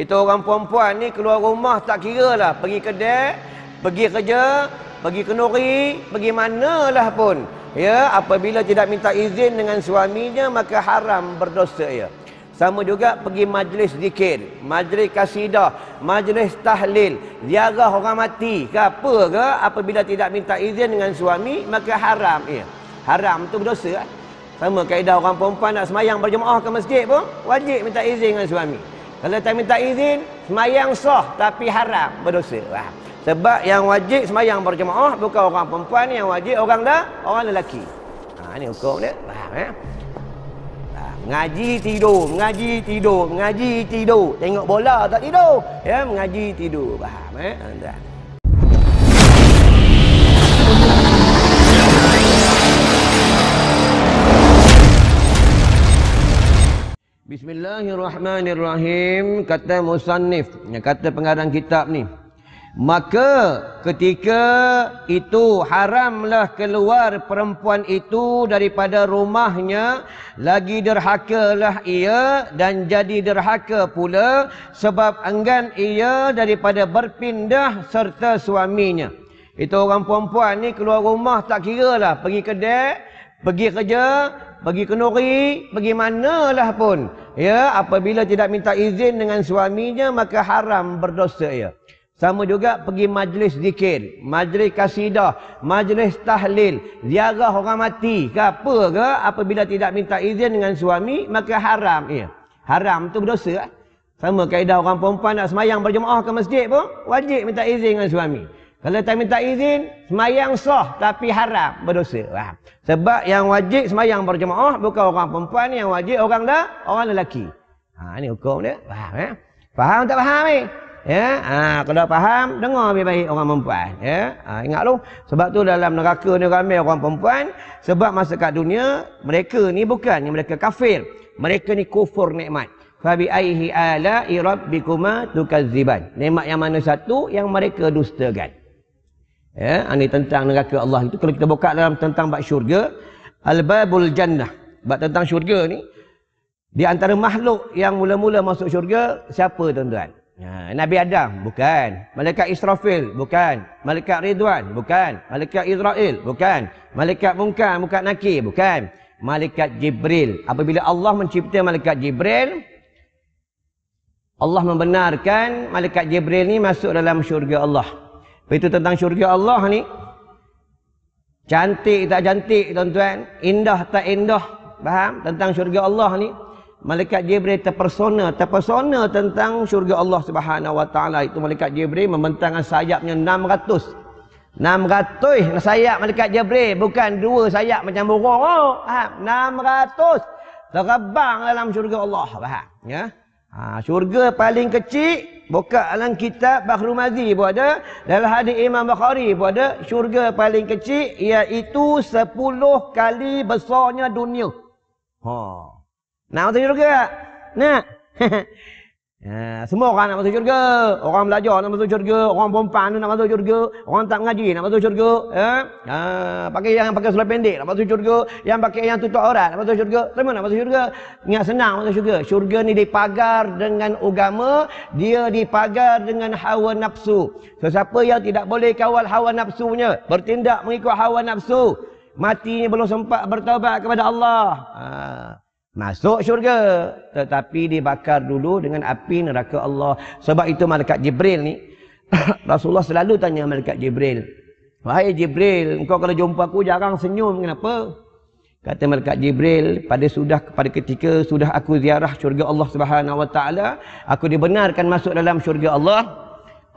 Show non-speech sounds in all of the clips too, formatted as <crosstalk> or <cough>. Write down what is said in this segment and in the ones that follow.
Itu orang perempuan ni keluar rumah tak kira lah. Pergi kedai, pergi kerja, pergi kenuri, pergi manalah pun. Ya, apabila tidak minta izin dengan suaminya maka haram berdosa ya. Sama juga pergi majlis zikir, majlis kasidah, majlis tahlil, ziarah orang mati ke apa ke apabila tidak minta izin dengan suami maka haram ya. Haram tu berdosa. Sama kaedah orang perempuan nak semayang berjemaah ke masjid pun wajib minta izin dengan suami. Kalau tak minta izin, semayang sah tapi haram berdosa. Wah. Sebab yang wajib semayang berjemaah bukan orang perempuan yang wajib orang dah orang lelaki. Ha ni hukum dia. Faham eh? Mengaji tidur, mengaji tidur, mengaji tidur. Tengok bola tak tidur. Ya, mengaji tidur. Faham eh? Anda. Bismillahirrahmanirrahim. Kata musannif, kata pengarang kitab ni. Maka ketika itu haramlah keluar perempuan itu daripada rumahnya lagi derhakalah ia dan jadi derhaka pula sebab enggan ia daripada berpindah serta suaminya. Itu orang perempuan ni keluar rumah tak kira lah pergi kedai, pergi kerja, pergi kenuri, pergi manalah pun. Ya, apabila tidak minta izin dengan suaminya maka haram berdosa ia. Sama juga pergi majlis zikir, majlis kasidah, majlis tahlil, ziarah orang mati ke apa ke apabila tidak minta izin dengan suami maka haram ia. Haram tu berdosa. Sama kaedah orang perempuan nak semayang berjemaah ke masjid pun wajib minta izin dengan suami. Kalau tak minta izin, semayang sah tapi haram berdosa. Wah. Sebab yang wajib semayang berjemaah bukan orang perempuan yang wajib orang dah orang lelaki. Ha ni hukum dia. Faham eh? Faham tak faham ni? Ya, ha, kalau faham, dengar lebih baik orang perempuan. Ya, ha, ingat lu. Sebab tu dalam neraka ni ramai orang perempuan. Sebab masa kat dunia, mereka ni bukan mereka kafir. Mereka ni kufur nikmat. Fabi aihi ala irabbikuma tukazziban. Nikmat yang mana satu yang mereka dustakan. Ya, ini tentang neraka Allah itu. Kalau kita buka dalam tentang bab syurga, Al-Babul Jannah. Bab tentang syurga ni, di antara makhluk yang mula-mula masuk syurga, siapa tuan-tuan? Ha, Nabi Adam bukan. Malaikat Israfil bukan. Malaikat Ridwan bukan. Malaikat Israel bukan. Malaikat Munkar, Munkar Nakir bukan. Malaikat Jibril. Apabila Allah mencipta Malaikat Jibril, Allah membenarkan Malaikat Jibril ni masuk dalam syurga Allah. Itu tentang syurga Allah ni. Cantik tak cantik tuan-tuan. Indah tak indah. Faham? Tentang syurga Allah ni. Malaikat Jibril terpersona. Terpersona tentang syurga Allah Subhanahu wa taala. Itu malaikat Jibril membentangkan sayapnya 600 600 sayap malaikat Jibril. Bukan dua sayap macam burung. Oh faham? 600 terbang dalam syurga Allah. Faham? Ya ha syurga paling kecil buka dalam kitab Bahru Mazi pun ada dalam hadis Imam Bukhari pun ada syurga paling kecil iaitu 10 kali besarnya dunia ha nak masuk syurga tak? Nak? <laughs> Ya, semua orang nak masuk syurga. Orang belajar nak masuk syurga. Orang perempuan nak masuk syurga. Orang tak mengaji nak masuk syurga. Ya? Ha, pakai yang pakai seluar pendek nak masuk syurga. Yang pakai yang tutup aurat nak masuk syurga. Semua nak masuk syurga. Ingat senang masuk syurga. Syurga ni dipagar dengan agama. Dia dipagar dengan hawa nafsu. So, siapa yang tidak boleh kawal hawa nafsunya. Bertindak mengikut hawa nafsu. Matinya belum sempat bertaubat kepada Allah. Ha masuk syurga. Tetapi dibakar dulu dengan api neraka Allah. Sebab itu malaikat Jibril ni <coughs> Rasulullah selalu tanya malaikat Jibril wahai Jibril engkau kalau jumpa aku jarang senyum kenapa? Kata malaikat Jibril pada sudah pada ketika sudah aku ziarah syurga Allah Subhanahu wa taala aku dibenarkan masuk dalam syurga Allah.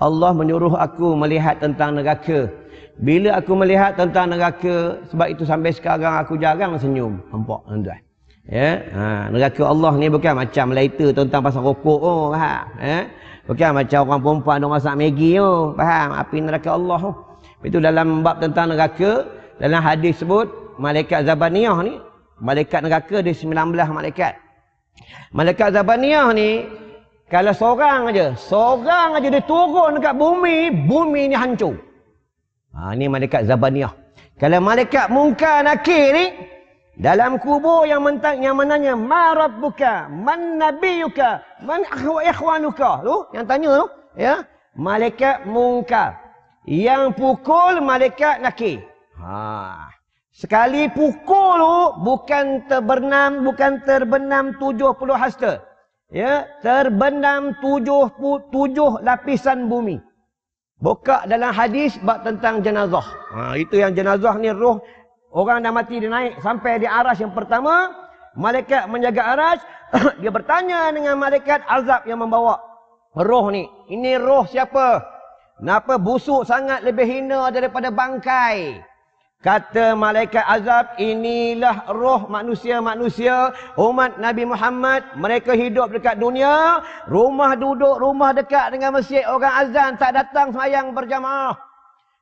Allah menyuruh aku melihat tentang neraka. Bila aku melihat tentang neraka sebab itu sampai sekarang aku jarang senyum. Nampak tuan-tuan Ya, ha, neraka Allah ni bukan macam later tentang pasal rokok oh, faham? Ya? Bukan macam orang perempuan dok masak Maggi oh, faham? Api neraka Allah oh. Itu dalam bab tentang neraka, dalam hadis sebut malaikat Zabaniyah ni, malaikat neraka ada 19 malaikat. Malaikat Zabaniyah ni kalau seorang aja, seorang aja dia turun dekat bumi, bumi ni hancur. Ha ni malaikat Zabaniyah. Kalau malaikat Munkar Nakir ni Dalam kubur yang mentang yang menanya ma rabbuka man nabiyuka man ikhwanuka. Tu yang tanya tu ya? Malaikat mungkar. Yang pukul malaikat nakir. Ha. Sekali pukul tu bukan terbenam bukan terbenam 70 hasta. Ya terbenam 70 tujuh lapisan bumi. Buka dalam hadis bab tentang jenazah. Ha itu yang jenazah ni roh Orang dah mati dia naik sampai di aras yang pertama. Malaikat menjaga aras. <clears throat> dia bertanya dengan malaikat azab yang membawa roh ni. Ini roh siapa? Kenapa busuk sangat lebih hina daripada bangkai? Kata malaikat azab, inilah roh manusia-manusia umat Nabi Muhammad. Mereka hidup dekat dunia. Rumah duduk, rumah dekat dengan masjid. Orang azan tak datang semayang berjamaah.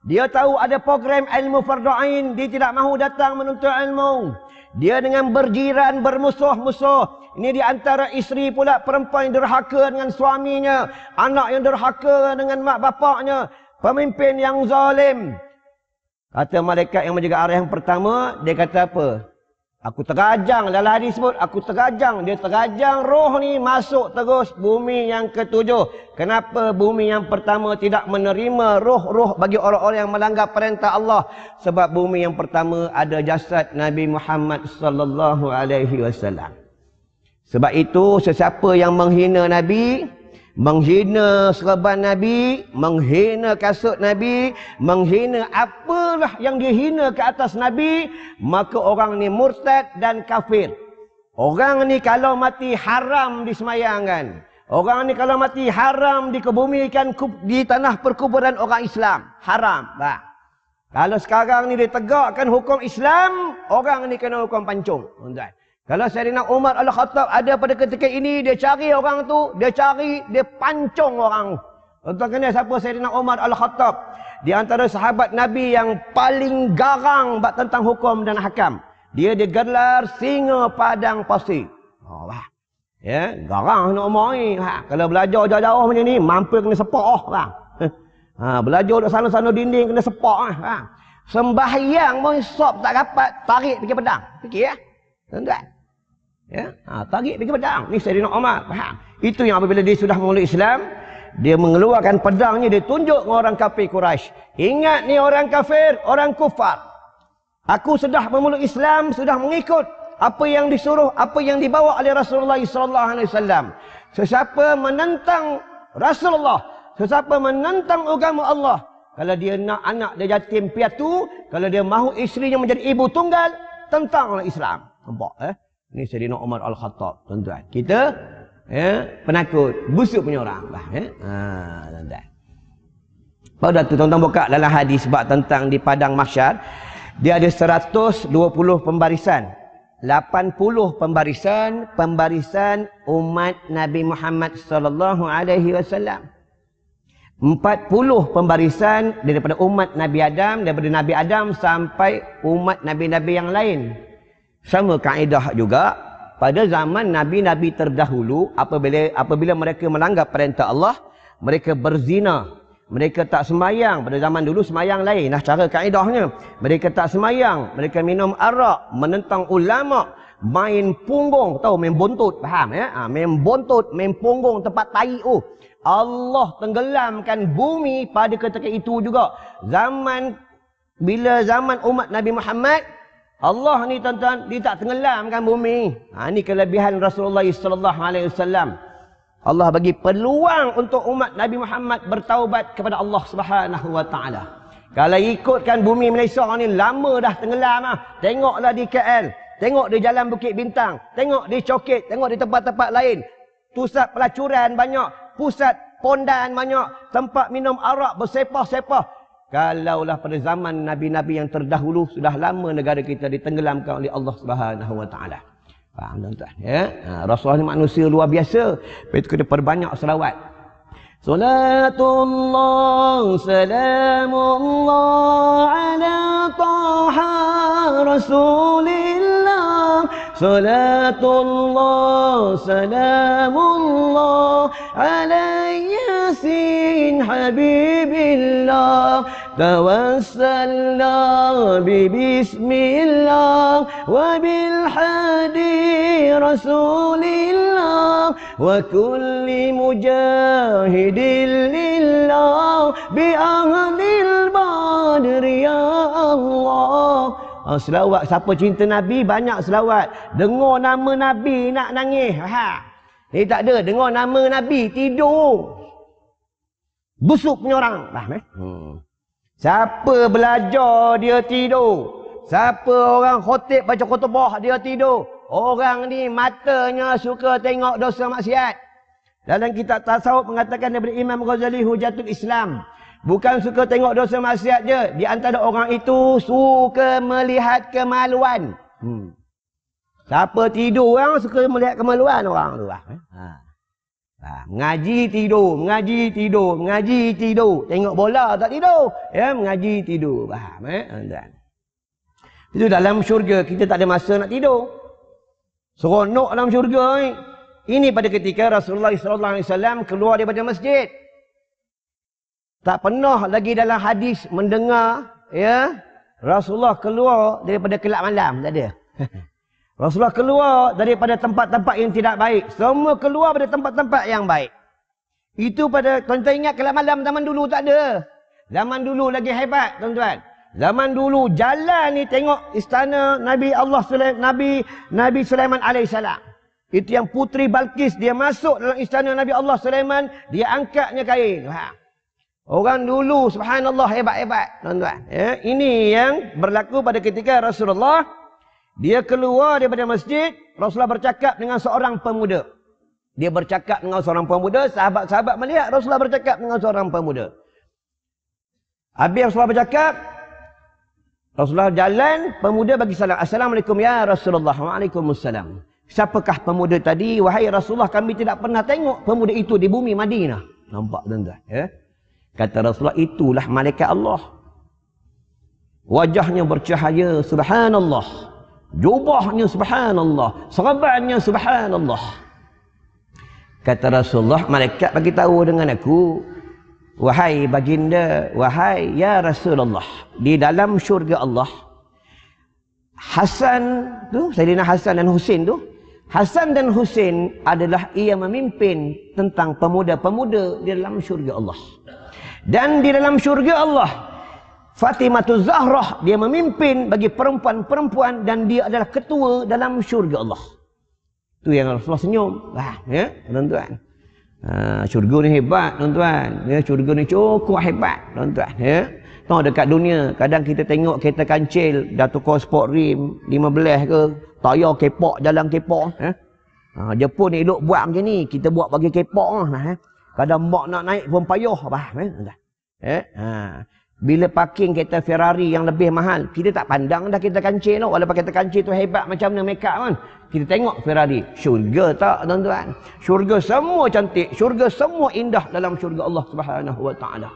Dia tahu ada program ilmu fardu'ain. Dia tidak mahu datang menuntut ilmu. Dia dengan berjiran, bermusuh-musuh. Ini di antara isteri pula perempuan yang derhaka dengan suaminya. Anak yang derhaka dengan mak bapaknya. Pemimpin yang zalim. Kata malaikat yang menjaga arah yang pertama. Dia kata apa? Aku terajang dalam hadis sebut aku terajang dia terajang roh ni masuk terus bumi yang ketujuh. Kenapa bumi yang pertama tidak menerima roh-roh bagi orang-orang yang melanggar perintah Allah? Sebab bumi yang pertama ada jasad Nabi Muhammad sallallahu alaihi wasallam. Sebab itu sesiapa yang menghina Nabi, menghina serban Nabi, menghina kasut Nabi, menghina apalah yang dihina ke atas Nabi, maka orang ni murtad dan kafir. Orang ni kalau mati haram disemayangkan. Orang ni kalau mati haram dikebumikan di tanah perkuburan orang Islam. Haram. Tak? Kalau sekarang ni ditegakkan hukum Islam, orang ni kena hukum pancung. Tuan-tuan. Kalau Sayyidina Umar Al-Khattab ada pada ketika ini, dia cari orang tu, dia cari, dia pancung orang. Tuan kenal siapa Sayyidina Umar Al-Khattab? Di antara sahabat Nabi yang paling garang bak tentang hukum dan hakam. Dia digelar singa padang pasir. Oh, bah. Ya, garang nak Umar ni. Ha, kalau belajar jauh-jauh macam ni, mampu kena sepak. Bah. Ha, belajar di sana-sana dinding kena sepak. Ha. Sembahyang pun sop tak dapat, tarik pergi pedang. Fikir ya? Tuan-tuan. Ya? Ha, tarik pergi pedang. Ni Sayyidina Umar. Faham? Itu yang apabila dia sudah memeluk Islam, dia mengeluarkan pedangnya, dia tunjuk ke orang kafir Quraisy. Ingat ni orang kafir, orang kufar. Aku sudah memeluk Islam, sudah mengikut apa yang disuruh, apa yang dibawa oleh Rasulullah sallallahu alaihi wasallam. Sesiapa menentang Rasulullah, sesiapa menentang agama Allah, kalau dia nak anak dia yatim piatu, kalau dia mahu isterinya menjadi ibu tunggal, tentanglah Islam. Nampak eh? Ini Sayyidina Umar Al-Khattab, tuan-tuan. Kita ya, penakut, busuk punya orang lah, ya. Ha, tuan-tuan. Pada tu tuan-tuan buka dalam hadis sebab tentang di padang mahsyar, dia ada 120 pembarisan. 80 pembarisan pembarisan umat Nabi Muhammad sallallahu alaihi wasallam. 40 pembarisan daripada umat Nabi Adam daripada Nabi Adam sampai umat nabi-nabi yang lain. Sama kaedah juga pada zaman nabi-nabi terdahulu apabila apabila mereka melanggar perintah Allah, mereka berzina. Mereka tak semayang. Pada zaman dulu semayang lain. Nah cara kaedahnya. Mereka tak semayang. Mereka minum arak. Menentang ulama. Main punggung. Tahu main buntut. Faham ya? Ha, main buntut. Main punggung tempat tai. Oh. Allah tenggelamkan bumi pada ketika itu juga. Zaman. Bila zaman umat Nabi Muhammad. Allah ni tuan-tuan, dia tak tenggelamkan bumi. Ha, ini kelebihan Rasulullah sallallahu alaihi wasallam. Allah bagi peluang untuk umat Nabi Muhammad bertaubat kepada Allah Subhanahu wa taala. Kalau ikutkan bumi Malaysia ni lama dah tenggelam ah. Tengoklah di KL, tengok di Jalan Bukit Bintang, tengok di Coket, tengok di tempat-tempat lain. Pusat pelacuran banyak, pusat pondan banyak, tempat minum arak bersepah-sepah. Kalaulah pada zaman nabi-nabi yang terdahulu sudah lama negara kita ditenggelamkan oleh Allah Subhanahu wa taala. Faham tuan-tuan ya? Ha, Rasulullah ni manusia luar biasa. Itu kena perbanyak selawat. Salatullah salamullah ala taha rasulillah صلاة الله سلام الله على ياسين حبيب الله. توسل ببسم الله وبالحدي رسول الله وكل مجاهد لله بأهل البدر يا الله. Oh, selawat siapa cinta Nabi banyak selawat. Dengar nama Nabi nak nangis. Ha. Ni tak ada dengar nama Nabi tidur. Busuk punya orang. Faham eh? Hmm. Siapa belajar dia tidur. Siapa orang khotib baca khutbah dia tidur. Orang ni matanya suka tengok dosa maksiat. Dalam kitab tasawuf mengatakan daripada Imam Ghazali Hujatul Islam. Bukan suka tengok dosa maksiat je. Di antara orang itu suka melihat kemaluan. Hmm. Siapa tidur orang suka melihat kemaluan orang tu. Lah. Ha. Ha, mengaji tidur, mengaji tidur, mengaji tidur. Tengok bola tak tidur. Ya, mengaji tidur. Faham eh? Tuan. Itu dalam syurga kita tak ada masa nak tidur. Seronok dalam syurga ni. Ini pada ketika Rasulullah SAW keluar daripada masjid. Tak pernah lagi dalam hadis mendengar ya Rasulullah keluar daripada kelab malam. Tak ada. <laughs> Rasulullah keluar daripada tempat-tempat yang tidak baik. Semua keluar pada tempat-tempat yang baik. Itu pada, tuan-tuan ingat kalau malam zaman dulu tak ada. Zaman dulu lagi hebat, tuan-tuan. Zaman dulu jalan ni tengok istana Nabi Allah Sulaiman, Nabi Nabi Sulaiman alaihissalam. Itu yang putri Balkis dia masuk dalam istana Nabi Allah Sulaiman, dia angkatnya kain. Ha. Orang dulu subhanallah hebat-hebat, tuan-tuan. Ya, ini yang berlaku pada ketika Rasulullah dia keluar daripada masjid, Rasulullah bercakap dengan seorang pemuda. Dia bercakap dengan seorang pemuda, sahabat-sahabat melihat Rasulullah bercakap dengan seorang pemuda. Habis Rasulullah bercakap, Rasulullah jalan, pemuda bagi salam. Assalamualaikum ya Rasulullah. Waalaikumsalam. Siapakah pemuda tadi? Wahai Rasulullah, kami tidak pernah tengok pemuda itu di bumi Madinah. Nampak tuan-tuan. Ya? Kata Rasulullah, itulah malaikat Allah. Wajahnya bercahaya, subhanallah. Jubahnya subhanallah. Serabannya subhanallah. Kata Rasulullah, malaikat bagi tahu dengan aku, wahai baginda, wahai ya Rasulullah, di dalam syurga Allah, Hasan tu, Sayyidina Hasan dan Husin tu, Hasan dan Husin adalah ia memimpin tentang pemuda-pemuda di dalam syurga Allah. Dan di dalam syurga Allah, Fatimah Zahrah dia memimpin bagi perempuan-perempuan dan dia adalah ketua dalam syurga Allah. Tu yang Rasulullah senyum. Wah, ya, tuan-tuan. Ha, syurga ni hebat, tuan-tuan. Ya, syurga ni cukup hebat, tuan-tuan, ya. Tahu dekat dunia, kadang kita tengok kereta kancil dah tukar sport rim 15 ke, tayar kepok jalan kepok, ya. Ha, Jepun ni elok buat macam ni, kita buat bagi kepok lah, ya. Kadang mak nak naik pun payah, bah, ya. Ya. Ha. Bila parking kereta Ferrari yang lebih mahal, kita tak pandang dah kita kancil tu. Walaupun kereta kancil tu hebat macam mana make up kan. Kita tengok Ferrari. Syurga tak tuan-tuan? Syurga semua cantik. Syurga semua indah dalam syurga Allah Subhanahu Taala.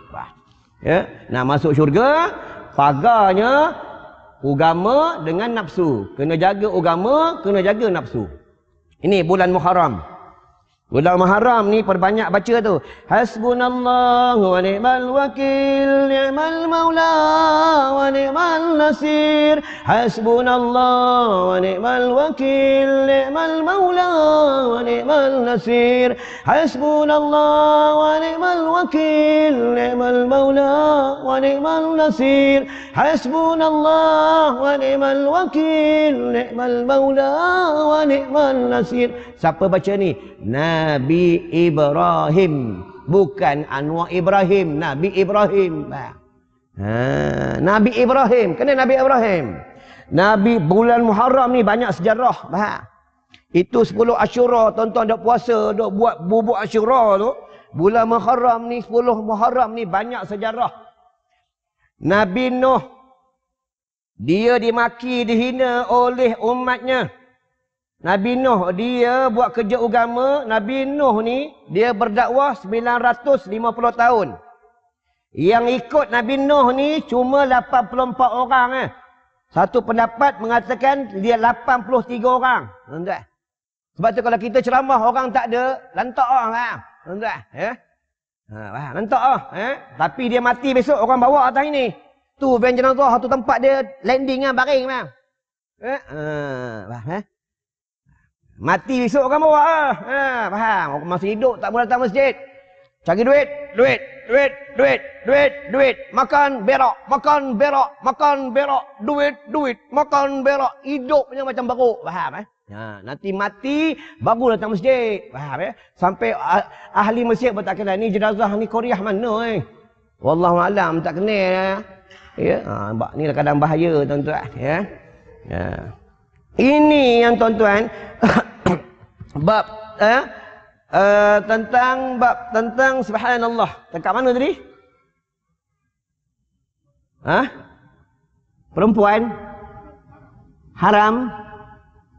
Ya, nak masuk syurga, pagarnya agama dengan nafsu. Kena jaga agama, kena jaga nafsu. Ini bulan Muharram. Bulan Muharram ni perbanyak baca tu. Hasbunallahu wa ni'mal wakil, ni'mal maula wa ni'mal nasir. Hasbunallahu wa ni'mal wakil, ni'mal maula wa ni'mal nasir. Hasbunallahu wa ni'mal wakil, ni'mal maula wa ni'mal nasir. Hasbunallahu wa ni'mal wakil, ni'mal maula wa ni'mal nasir. Siapa baca ni? Nabi Ibrahim. Bukan Anwar Ibrahim. Nabi Ibrahim. Ha, Nabi Ibrahim. Kena Nabi Ibrahim. Nabi bulan Muharram ni banyak sejarah. Ha. Itu 10 Ashura. Tuan-tuan dah puasa. Dah buat bubuk Ashura tu. Bulan Muharram ni 10 Muharram ni banyak sejarah. Nabi Nuh. Dia dimaki, dihina oleh umatnya. Nabi Nuh dia buat kerja agama, Nabi Nuh ni dia berdakwah 950 tahun. Yang ikut Nabi Nuh ni cuma 84 orang eh. Satu pendapat mengatakan dia 83 orang. Tuan-tuan. Sebab tu kalau kita ceramah orang tak ada, lantak lah. Tuan-tuan. Ya? Ha? Lantak lah. Eh? Tapi dia mati besok orang bawa atas ini. Tu van jenazah, tu tempat dia landing lah, baring lah. Eh? Ha? Eh? Mati besok orang bawa lah. Ha, faham? Orang masih hidup tak boleh datang masjid. Cari duit, duit, duit, duit, duit, duit. Makan berak, makan berak, makan berak, duit, duit, makan berak. Hidupnya macam baru. Faham eh? Ha, nanti mati, baru datang masjid. Faham eh? Sampai ah, ahli masjid pun tak kenal. Ni jenazah ni Korea mana eh? Wallahualam tak kenal. Eh? Ya, ha, ni lah kadang bahaya tuan-tuan. Ya. ya. Ini yang tuan-tuan. <laughs> bab eh? uh, tentang bab tentang subhanallah. Dekat mana tadi? Hah? Perempuan haram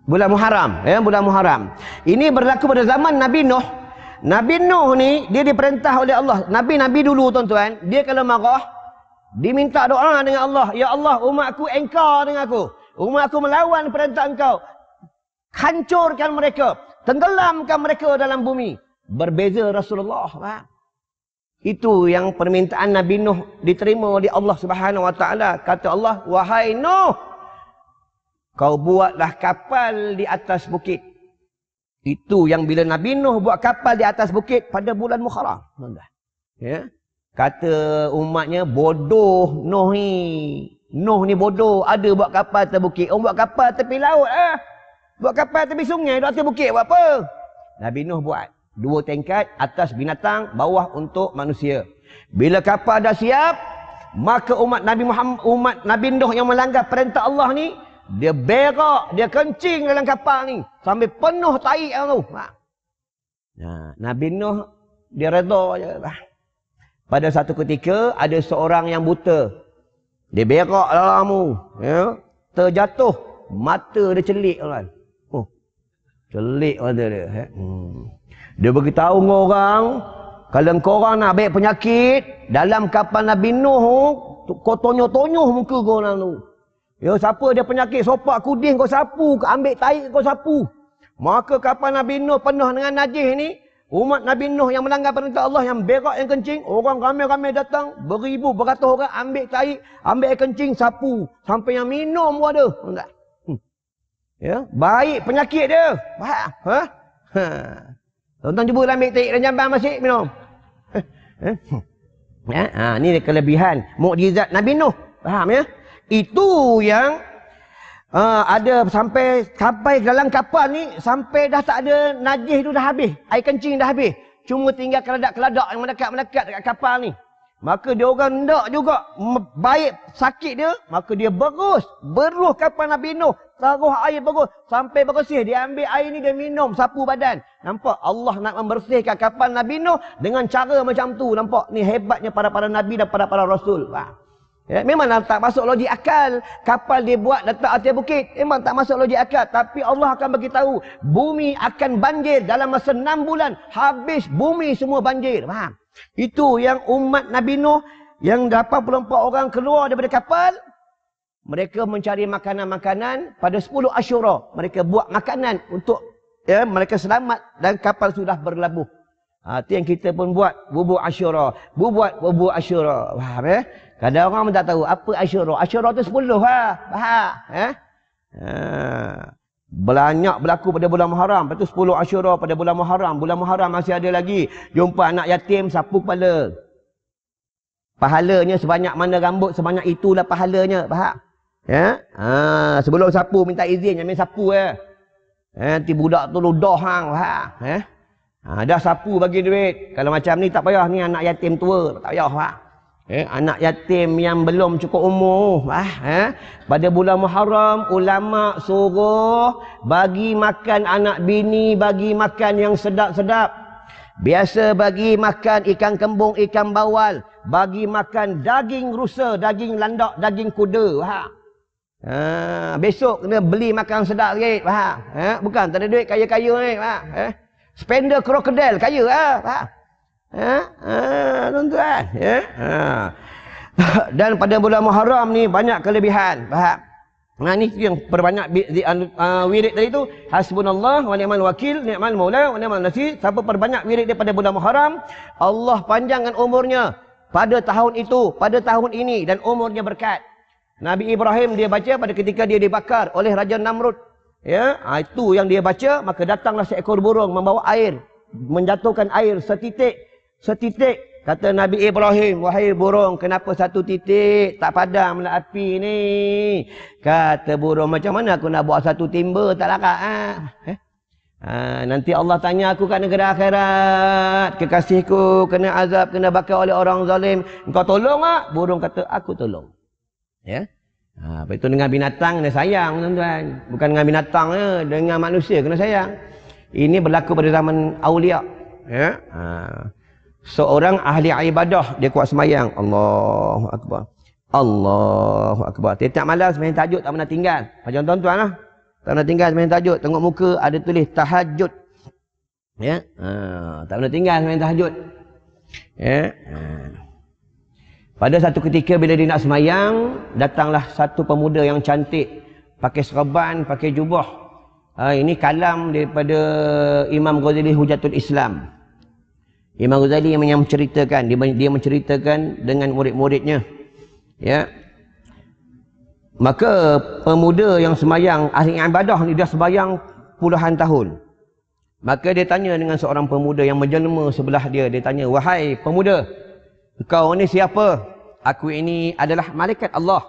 bulan Muharram, ya, bulan Muharram. Ini berlaku pada zaman Nabi Nuh. Nabi Nuh ni dia diperintah oleh Allah. Nabi-nabi dulu tuan-tuan, dia kalau marah diminta doa dengan Allah, ya Allah, umatku engkau dengan aku. Umatku melawan perintah engkau. Hancurkan mereka tenggelamkan mereka dalam bumi. Berbeza Rasulullah. Ha? Itu yang permintaan Nabi Nuh diterima oleh Allah Subhanahu Wa Taala. Kata Allah, wahai Nuh, kau buatlah kapal di atas bukit. Itu yang bila Nabi Nuh buat kapal di atas bukit pada bulan Muharram. Ya. Kata umatnya bodoh Nuh ni. Nuh ni bodoh. Ada buat kapal atas bukit. Orang buat kapal tepi laut ah. Buat kapal tepi sungai, atas bukit buat apa? Nabi Nuh buat. Dua tingkat, atas binatang, bawah untuk manusia. Bila kapal dah siap, maka umat Nabi Muhammad, umat Nabi Nuh yang melanggar perintah Allah ni, dia berak, dia kencing dalam kapal ni. Sampai penuh taik yang tu. Ha. Nah, Nabi Nuh, dia reda je. Pada satu ketika, ada seorang yang buta. Dia berak dalam tu. Ya. Terjatuh. Mata dia celik. Kan. Celik kata dia. Eh? Hmm. Dia beritahu dengan orang, kalau kau orang nak baik penyakit, dalam kapal Nabi Nuh, kau tonyoh-tonyoh muka kau orang tu. Ya, siapa dia penyakit, sopak kuding kau sapu, ambil taik kau sapu. Maka kapal Nabi Nuh penuh dengan najis ni, umat Nabi Nuh yang melanggar perintah Allah, yang berak, yang kencing, orang ramai-ramai datang, beribu, beratus orang ambil taik, ambil kencing, sapu. Sampai yang minum pun ada. Enggak. Ya, baik penyakit dia. Ha? Ha. Tuan-tuan cuba ambil tik dan jamban masih minum. Ha? Ya, ha, ni kelebihan mukjizat Nabi Nuh. Faham ya? Itu yang uh, ada sampai sampai dalam kapal ni sampai dah tak ada najis tu dah habis. Air kencing dah habis. Cuma tinggal keladak-keladak yang mendekat-mendekat dekat kapal ni. Maka dia orang nak juga baik sakit dia, maka dia berus, beruh kapal Nabi Nuh, taruh air berus sampai bersih. Dia ambil air ni dia minum, sapu badan. Nampak Allah nak membersihkan kapal Nabi Nuh dengan cara macam tu. Nampak ni hebatnya para para nabi dan para para rasul. Ha. Ya, memang tak masuk logik akal. Kapal dia buat letak atas bukit. Memang tak masuk logik akal. Tapi Allah akan beritahu. Bumi akan banjir dalam masa enam bulan. Habis bumi semua banjir. Faham? Itu yang umat Nabi Nuh yang 84 orang keluar daripada kapal. Mereka mencari makanan-makanan pada 10 Ashura. Mereka buat makanan untuk ya, mereka selamat dan kapal sudah berlabuh. Ha, itu yang kita pun buat bubuk Ashura. Buat bubuk Ashura. Faham ya? Kadang orang pun tak tahu apa Ashura. Ashura tu 10 ha. Faham? Ya? Ha. Banyak berlaku pada bulan Muharram. Lepas tu 10 Ashura pada bulan Muharram. Bulan Muharram masih ada lagi. Jumpa anak yatim sapu kepala. Pahalanya sebanyak mana rambut, sebanyak itulah pahalanya. Faham? Ya? Ha, sebelum sapu minta izin, jangan sapu ya. Ha, nanti budak tu ludah hang. Faham? Ya? Ha, dah sapu bagi duit. Kalau macam ni tak payah. Ni anak yatim tua. Tak payah. Faham? Eh, anak yatim yang belum cukup umur ah, eh, pada bulan Muharram ulama suruh bagi makan anak bini bagi makan yang sedap-sedap biasa bagi makan ikan kembung ikan bawal bagi makan daging rusa daging landak daging kuda ha. Ha, besok kena beli makan sedap sikit ha. ha. bukan tak ada duit kaya-kaya ni ha. eh. spender krokodil kaya ha. ha. Ha? Ha, tuan-tuan. Ya? Ha. <laughs> Dan pada bulan Muharram ni banyak kelebihan. Faham? Nah ni yang perbanyak uh, wirid tadi tu hasbunallah wa ni'mal wakil ni'mal maula wa ni'mal nasir siapa perbanyak wirid daripada bulan Muharram Allah panjangkan umurnya pada tahun itu pada tahun ini dan umurnya berkat Nabi Ibrahim dia baca pada ketika dia dibakar oleh Raja Namrud ya ha, itu yang dia baca maka datanglah seekor burung membawa air menjatuhkan air setitik setitik Kata Nabi Ibrahim, wahai burung, kenapa satu titik tak padam lah api ni? Kata burung, macam mana aku nak buat satu timba tak lakat? Ha? Eh? Ha, nanti Allah tanya aku kat negara akhirat. Kekasihku kena azab, kena bakar oleh orang zalim. Engkau tolong tak? Burung kata, aku tolong. Ya? Ha, itu dengan binatang kena sayang tuan-tuan. Bukan dengan binatang ya, dengan manusia kena sayang. Ini berlaku pada zaman awliya. Ya? Ha seorang ahli ibadah dia kuat semayang Allahu akbar Allahu akbar tiap malam sembahyang tahajud tak pernah tinggal macam tuan-tuan lah tak pernah tinggal sembahyang tahajud tengok muka ada tulis tahajud ya ha, tak pernah tinggal sembahyang tahajud ya ha. Pada satu ketika bila dia nak semayang datanglah satu pemuda yang cantik. Pakai serban pakai jubah. Ha, ini kalam daripada Imam Ghazali Hujatul Islam. Imam Ghazali yang menceritakan. Dia, dia menceritakan dengan murid-muridnya. Ya. Maka pemuda yang semayang ahli ibadah ni dia sebayang puluhan tahun. Maka dia tanya dengan seorang pemuda yang menjelma sebelah dia. Dia tanya wahai pemuda kau ni siapa aku ini adalah malaikat Allah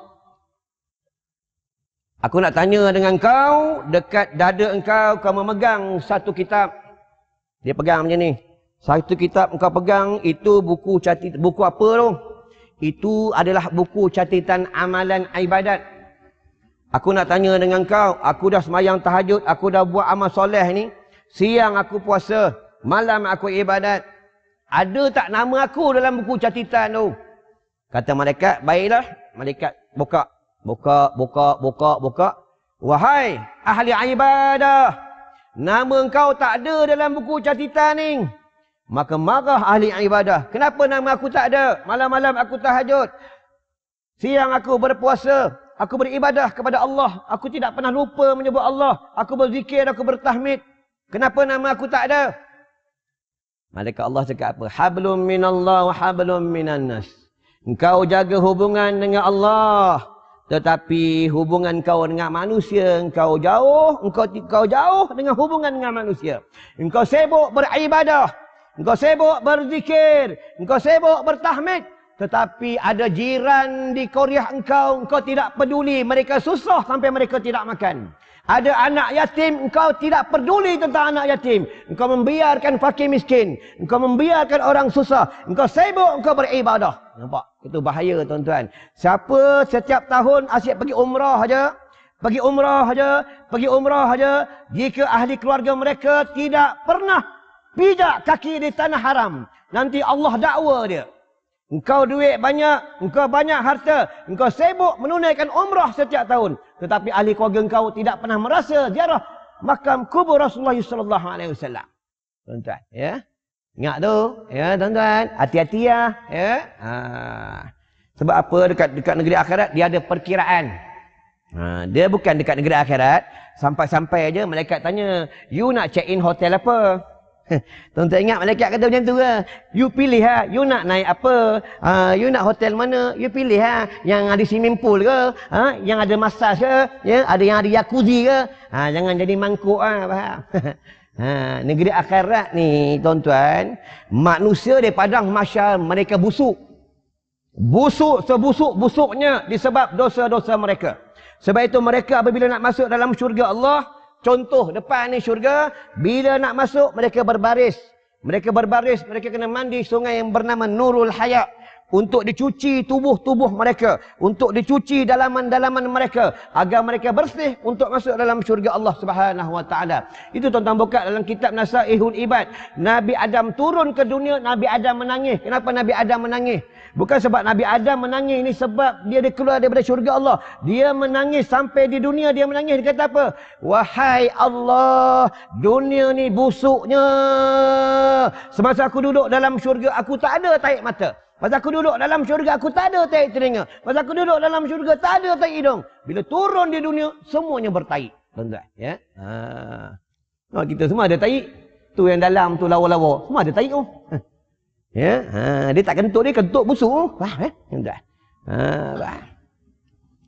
aku nak tanya dengan kau dekat dada engkau kau memegang satu kitab dia pegang macam ni satu kitab engkau pegang itu buku catit buku apa tu? Itu adalah buku catatan amalan ibadat. Aku nak tanya dengan kau, aku dah semayang tahajud, aku dah buat amal soleh ni. Siang aku puasa, malam aku ibadat. Ada tak nama aku dalam buku catatan tu? Kata malaikat, baiklah. Malaikat buka, buka, buka, buka, buka. Wahai ahli ibadah, nama engkau tak ada dalam buku catatan ni. Maka marah ahli ibadah. Kenapa nama aku tak ada? Malam-malam aku tahajud. Siang aku berpuasa. Aku beribadah kepada Allah. Aku tidak pernah lupa menyebut Allah. Aku berzikir, aku bertahmid. Kenapa nama aku tak ada? Malaikat Allah cakap apa? Hablum minallah wa hablum minannas. Engkau jaga hubungan dengan Allah. Tetapi hubungan kau dengan manusia, engkau jauh. Engkau, engkau jauh dengan hubungan dengan manusia. Engkau sibuk beribadah. Engkau sibuk berzikir. Engkau sibuk bertahmid. Tetapi ada jiran di Korea engkau. Engkau tidak peduli. Mereka susah sampai mereka tidak makan. Ada anak yatim. Engkau tidak peduli tentang anak yatim. Engkau membiarkan fakir miskin. Engkau membiarkan orang susah. Engkau sibuk. Engkau beribadah. Nampak? Itu bahaya tuan-tuan. Siapa setiap tahun asyik pergi umrah saja. Pergi umrah saja. Pergi umrah saja. Jika ahli keluarga mereka tidak pernah pijak kaki di tanah haram. Nanti Allah dakwa dia. Engkau duit banyak, engkau banyak harta, engkau sibuk menunaikan umrah setiap tahun. Tetapi ahli keluarga engkau tidak pernah merasa ziarah makam kubur Rasulullah sallallahu alaihi wasallam. Tuan-tuan, ya. Ingat tu, ya tuan-tuan, hati-hati ya, ya. Ha. Sebab apa dekat dekat negeri akhirat dia ada perkiraan. Ha, dia bukan dekat negeri akhirat, sampai-sampai aja malaikat tanya, "You nak check in hotel apa?" <laughs> Tuan-tuan ingat malaikat kata macam tu ke? You pilih ha, you nak naik apa? Uh, you nak hotel mana? You pilih ha, yang ada swimming pool ke? Ha, yang ada massage ke? Ya, ada yang ada jacuzzi ke? Ha, jangan jadi mangkuk ha, faham? <laughs> ha, negeri akhirat ni, tuan-tuan, manusia di padang mahsyar mereka busuk. Busuk sebusuk-busuknya disebab dosa-dosa mereka. Sebab itu mereka apabila nak masuk dalam syurga Allah, Contoh depan ni syurga, bila nak masuk mereka berbaris. Mereka berbaris, mereka kena mandi sungai yang bernama Nurul Hayat untuk dicuci tubuh-tubuh mereka, untuk dicuci dalaman-dalaman mereka agar mereka bersih untuk masuk dalam syurga Allah Subhanahu wa taala. Itu tuan-tuan buka dalam kitab Nasaihul Ibad. Nabi Adam turun ke dunia, Nabi Adam menangis. Kenapa Nabi Adam menangis? Bukan sebab Nabi Adam menangis ini sebab dia keluar daripada syurga Allah. Dia menangis sampai di dunia dia menangis dia kata apa? Wahai Allah, dunia ni busuknya. Semasa aku duduk dalam syurga aku tak ada tarik mata. Pasal aku duduk dalam syurga aku tak ada tai telinga. Pasal aku duduk dalam syurga tak ada tai hidung. Bila turun di dunia semuanya bertai. Tuan-tuan, ya. Ha. Oh, kita semua ada tai. Tu yang dalam tu lawa-lawa. Semua ada tai tu. Oh. <laughs> Ya, ha. dia tak kentut dia kentut busuk. Faham eh? Tuan-tuan. Ha, faham.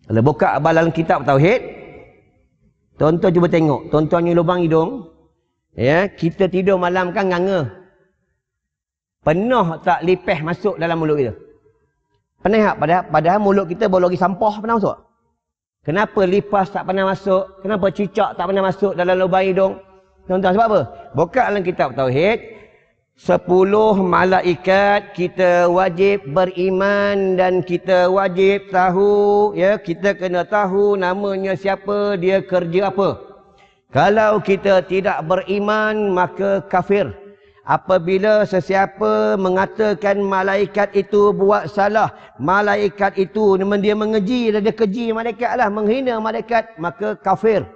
Kalau buka abalan kitab tauhid, tuan-tuan cuba tengok, tuan-tuan ni lubang hidung, ya, kita tidur malam kan nganga. Penuh tak lipeh masuk dalam mulut kita. Pernah tak? Padahal, padahal mulut kita baru lagi sampah pernah masuk. Kenapa lipas tak pernah masuk? Kenapa cicak tak pernah masuk dalam lubang hidung? Tuan-tuan sebab apa? Buka dalam kitab Tauhid. Sepuluh malaikat kita wajib beriman dan kita wajib tahu ya kita kena tahu namanya siapa dia kerja apa. Kalau kita tidak beriman maka kafir. Apabila sesiapa mengatakan malaikat itu buat salah, malaikat itu dia mengeji dia keji malaikat lah, menghina malaikat, maka kafir.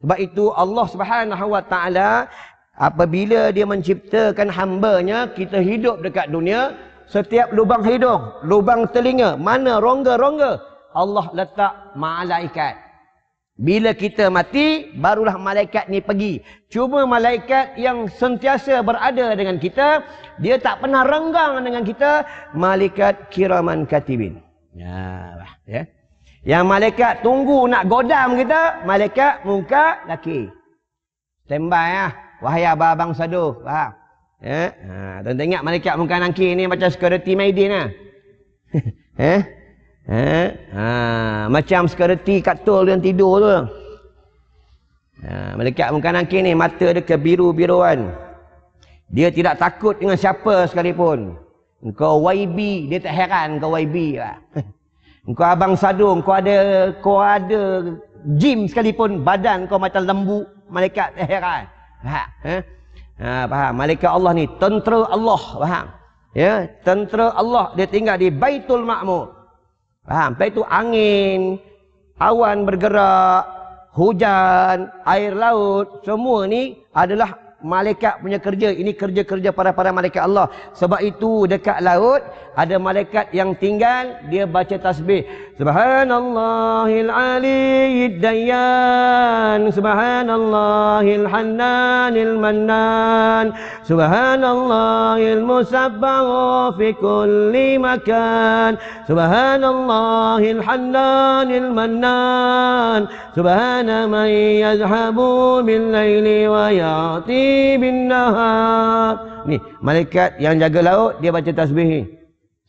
Sebab itu Allah Subhanahu Wa Taala Apabila dia menciptakan hambanya, kita hidup dekat dunia, setiap lubang hidung, lubang telinga, mana rongga-rongga, Allah letak malaikat. Bila kita mati, barulah malaikat ni pergi. Cuma malaikat yang sentiasa berada dengan kita, dia tak pernah renggang dengan kita, malaikat kiraman katibin. Ya, ya. Yang malaikat tunggu nak godam kita, malaikat muka laki. Standby lah. Wahai abang-abang sadu. Faham? Ya? Ha, tuan ingat malaikat muka nangki ni macam security maiden lah. eh? <laughs> Eh? Ha, macam security kat tol yang tidur tu. Ha, malaikat muka nangki ni mata dia kebiru-biruan. Dia tidak takut dengan siapa sekalipun. Engkau YB, dia tak heran kau YB lah. <laughs> Engkau abang sadu, kau ada kau ada gym sekalipun badan kau macam lembu, malaikat tak heran. Faham? Ha? ha? faham? Malaikat Allah ni tentera Allah. Faham? Ya, tentera Allah dia tinggal di Baitul Ma'mur. Faham? Lepas itu angin, awan bergerak, hujan, air laut, semua ni adalah malaikat punya kerja. Ini kerja-kerja para-para malaikat Allah. Sebab itu dekat laut ada malaikat yang tinggal dia baca tasbih. Subhanallahil aliyyid dayyan. Subhanallahil hannanil mannan. Subhanallahil musabbahu fi kulli makan. Subhanallahil hannanil mannan. Subhana man yazhabu bil laili wa ya'ti bin nahar. Ni, malaikat yang jaga laut dia baca tasbih ni.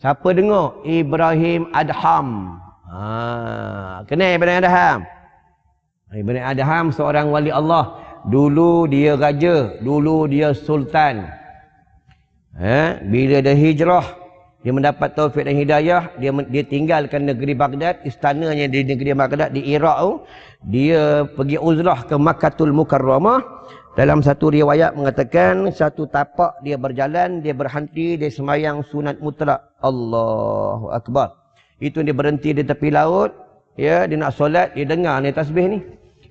Siapa dengar? Ibrahim Adham. Ha, kenal Ibrahim Adham? Ibrahim Adham seorang wali Allah. Dulu dia raja, dulu dia sultan. Ha, bila dia hijrah, dia mendapat taufik dan hidayah, dia dia tinggalkan negeri Baghdad, istananya di negeri Baghdad di Iraq tu. Dia pergi uzrah ke Makkatul Mukarramah. Dalam satu riwayat mengatakan satu tapak dia berjalan, dia berhenti, dia semayang sunat mutlak. Allahu Akbar. Itu dia berhenti di tepi laut. Ya, dia nak solat, dia dengar ni tasbih ni.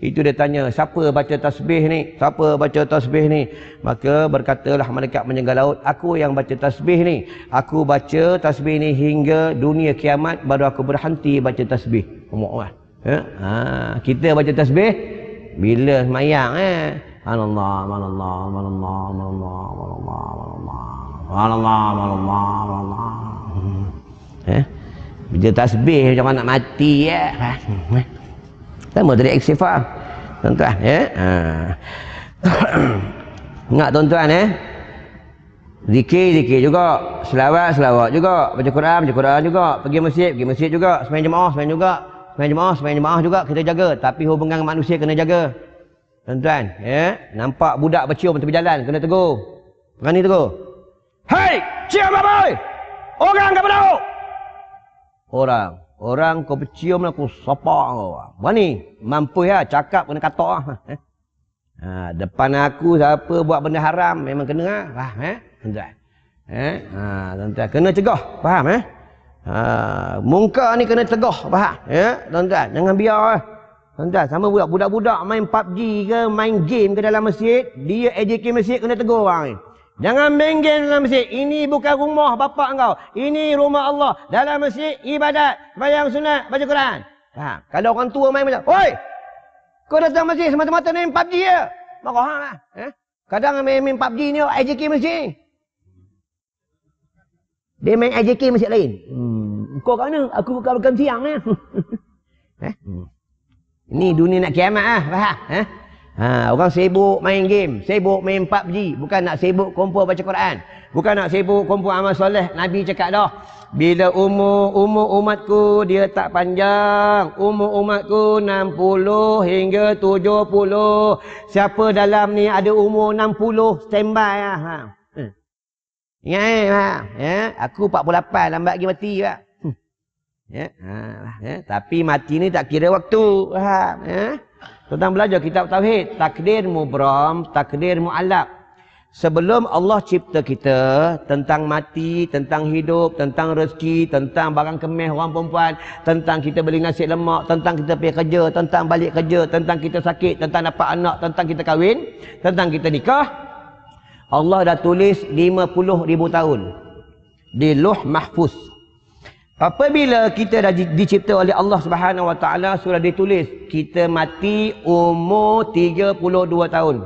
Itu dia tanya, siapa baca tasbih ni? Siapa baca tasbih ni? Maka berkatalah malaikat menjaga laut, aku yang baca tasbih ni. Aku baca tasbih ni hingga dunia kiamat, baru aku berhenti baca tasbih. Umar ya? ha, kita baca tasbih, bila semayang eh. Subhanallah, subhanallah, subhanallah, subhanallah, subhanallah, subhanallah, subhanallah, subhanallah. Eh? Bila tasbih macam nak mati ya. Eh? Sama dari istighfar. Tuan-tuan, ya. Ha. <coughs> Ingat tuan-tuan eh. Zikir, zikir juga. Selawat, selawat juga. Baca Quran, baca Quran juga. Pergi masjid, pergi masjid juga. Sembahyang jemaah, sembahyang juga. Sembahyang jemaah, sembahyang jemaah juga kita jaga. Tapi hubungan manusia kena jaga. Tuan-tuan, ya, nampak budak bercium tepi jalan, kena tegur. Berani tegur. Hei, cium apa? Orang ke mana? Orang. Orang kau bercium aku sapa kau. Berani? Mampu ya, cakap kena kata ah. Ha, depan aku siapa buat benda haram memang kena ah. Faham eh? Tuan-tuan. Eh? Ha, tuan-tuan kena cegah, faham eh? Ha, muka ni kena cegah, faham? Ya, tuan-tuan, jangan biar eh. Tuan-tuan, sama budak-budak main PUBG ke, main game ke dalam masjid, dia AJK masjid kena tegur orang ni. Jangan main game dalam masjid. Ini bukan rumah bapa kau. Ini rumah Allah. Dalam masjid, ibadat. Bayang sunat, baca Quran. Faham? Kalau orang tua main macam, Oi! Kau datang masjid semata-mata main PUBG je. Marah lah. Eh? Kadang main, main PUBG ni, IJK masjid. Dia main IJK masjid lain. Hmm. Kau kat mana? Aku bukan bukan siang ni. <laughs> eh? Hmm. Ini dunia nak kiamat lah. Faham? Eh? Ha, orang sibuk main game, sibuk main PUBG, bukan nak sibuk kumpul baca Quran. Bukan nak sibuk kumpul amal soleh. Nabi cakap dah, bila umur umur umatku dia tak panjang, umur umatku 60 hingga 70. Siapa dalam ni ada umur 60, standby lah. Ha. Ingat eh, ha. ya, aku 48 lambat lagi mati lah. Ya, ha, ya, tapi mati ni tak kira waktu. Ha, ya. Tentang belajar kitab Tauhid. Takdir mubram, takdir mu'alab. Sebelum Allah cipta kita tentang mati, tentang hidup, tentang rezeki, tentang barang kemeh orang perempuan, tentang kita beli nasi lemak, tentang kita pergi kerja, tentang balik kerja, tentang kita sakit, tentang dapat anak, tentang kita kahwin, tentang kita nikah. Allah dah tulis 50 ribu tahun di luh mahfuz. Apabila kita dah dicipta oleh Allah Subhanahu Wa Taala sudah ditulis kita mati umur 32 tahun.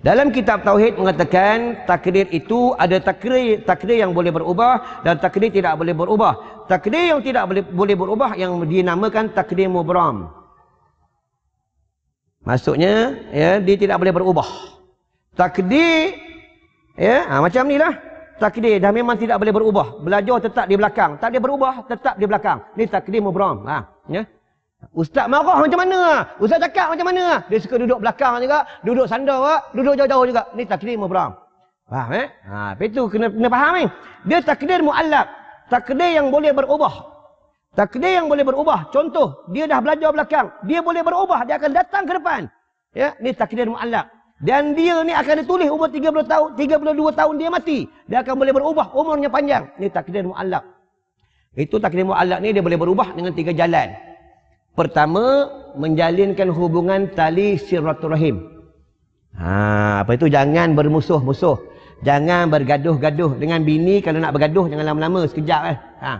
Dalam kitab tauhid mengatakan takdir itu ada takdir takdir yang boleh berubah dan takdir tidak boleh berubah. Takdir yang tidak boleh boleh berubah yang dinamakan takdir mubram. Maksudnya ya dia tidak boleh berubah. Takdir ya ha, macam nilah takdir dah memang tidak boleh berubah. Belajar tetap di belakang. Tak dia berubah, tetap di belakang. Ni takdir mubram. Ha, ya. Ustaz marah macam mana? Ustaz cakap macam mana? Dia suka duduk belakang juga, duduk sandar juga, duduk jauh-jauh juga. Ni takdir mubram. Faham eh? Ha, itu kena kena faham ni. Eh? Dia takdir muallaq. Takdir yang boleh berubah. Takdir yang boleh berubah. Contoh, dia dah belajar belakang, dia boleh berubah, dia akan datang ke depan. Ya, ni takdir muallaq. Dan dia ni akan ditulis umur 30 tahun, 32 tahun dia mati. Dia akan boleh berubah umurnya panjang. Ini takdir mu'allak. Itu takdir mu'allak ni dia boleh berubah dengan tiga jalan. Pertama, menjalinkan hubungan tali siraturahim. Ha, apa itu? Jangan bermusuh-musuh. Jangan bergaduh-gaduh dengan bini kalau nak bergaduh jangan lama-lama sekejap eh. Ha.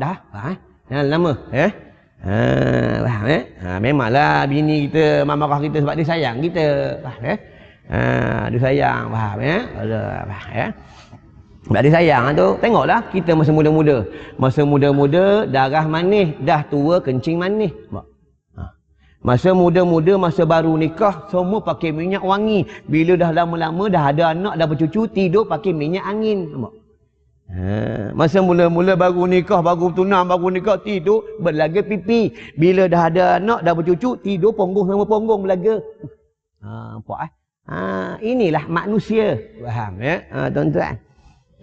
Dah, ha. Jangan lama eh. Ha, faham eh? Ha, memanglah bini kita marah kita sebab dia sayang kita. Faham eh? Ha, dia sayang, faham eh? Ada, faham eh? Sebab dia sayang tu, tengoklah kita masa muda-muda. Masa muda-muda, darah manis, dah tua kencing manis. Ha. Masa muda-muda, masa baru nikah, semua pakai minyak wangi. Bila dah lama-lama, dah ada anak, dah bercucu, tidur pakai minyak angin. Nampak? Ha, masa mula-mula baru nikah, baru tunang, baru nikah, tidur, berlaga pipi. Bila dah ada anak, dah bercucu, tidur punggung sama punggung berlaga. Ha, nampak eh? Ha, inilah manusia. Faham ya? Ha, tuan-tuan.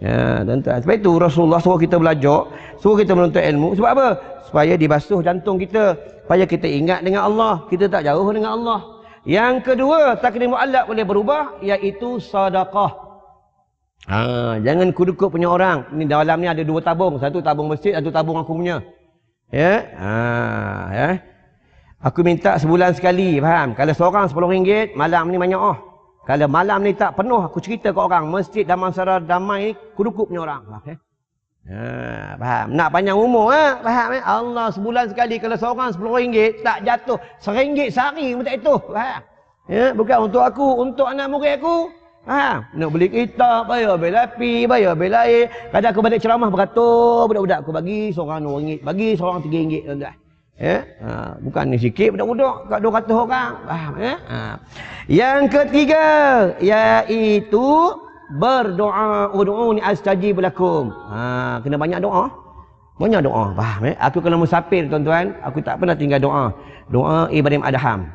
Ya, tuan-tuan. Sebab itu Rasulullah suruh kita belajar, suruh kita menuntut ilmu. Sebab apa? Supaya dibasuh jantung kita. Supaya kita ingat dengan Allah. Kita tak jauh dengan Allah. Yang kedua, takdir mu'allak boleh berubah, iaitu sadaqah. Ha, jangan kudukuk punya orang. Ini dalam ni ada dua tabung. Satu tabung masjid, satu tabung aku punya. Ya. Ha, ya. Aku minta sebulan sekali, faham? Kalau seorang RM10, malam ni banyak oh. Kalau malam ni tak penuh, aku cerita ke orang. Masjid Damansara Damai ni, kudukuk punya orang. Ya? Ha, faham? Nak panjang umur, ha? faham? Eh? Allah, sebulan sekali. Kalau seorang RM10, tak jatuh. RM1 sehari pun tak itu. Faham? Ya? Bukan untuk aku, untuk anak murid aku. Ha, nak beli kitab, bayar bil api, bayar bil air. Kadang aku balik ceramah beratur budak-budak aku bagi seorang RM2, bagi seorang RM3 tuan-tuan. Ya, ha, bukan ni sikit budak-budak kat 200 orang. Faham ya? Ha. Yang ketiga iaitu berdoa ud'uni astajib lakum. Ha, kena banyak doa. Banyak doa. Faham ya? Aku kalau musafir tuan-tuan, aku tak pernah tinggal doa. Doa Ibrahim Adham.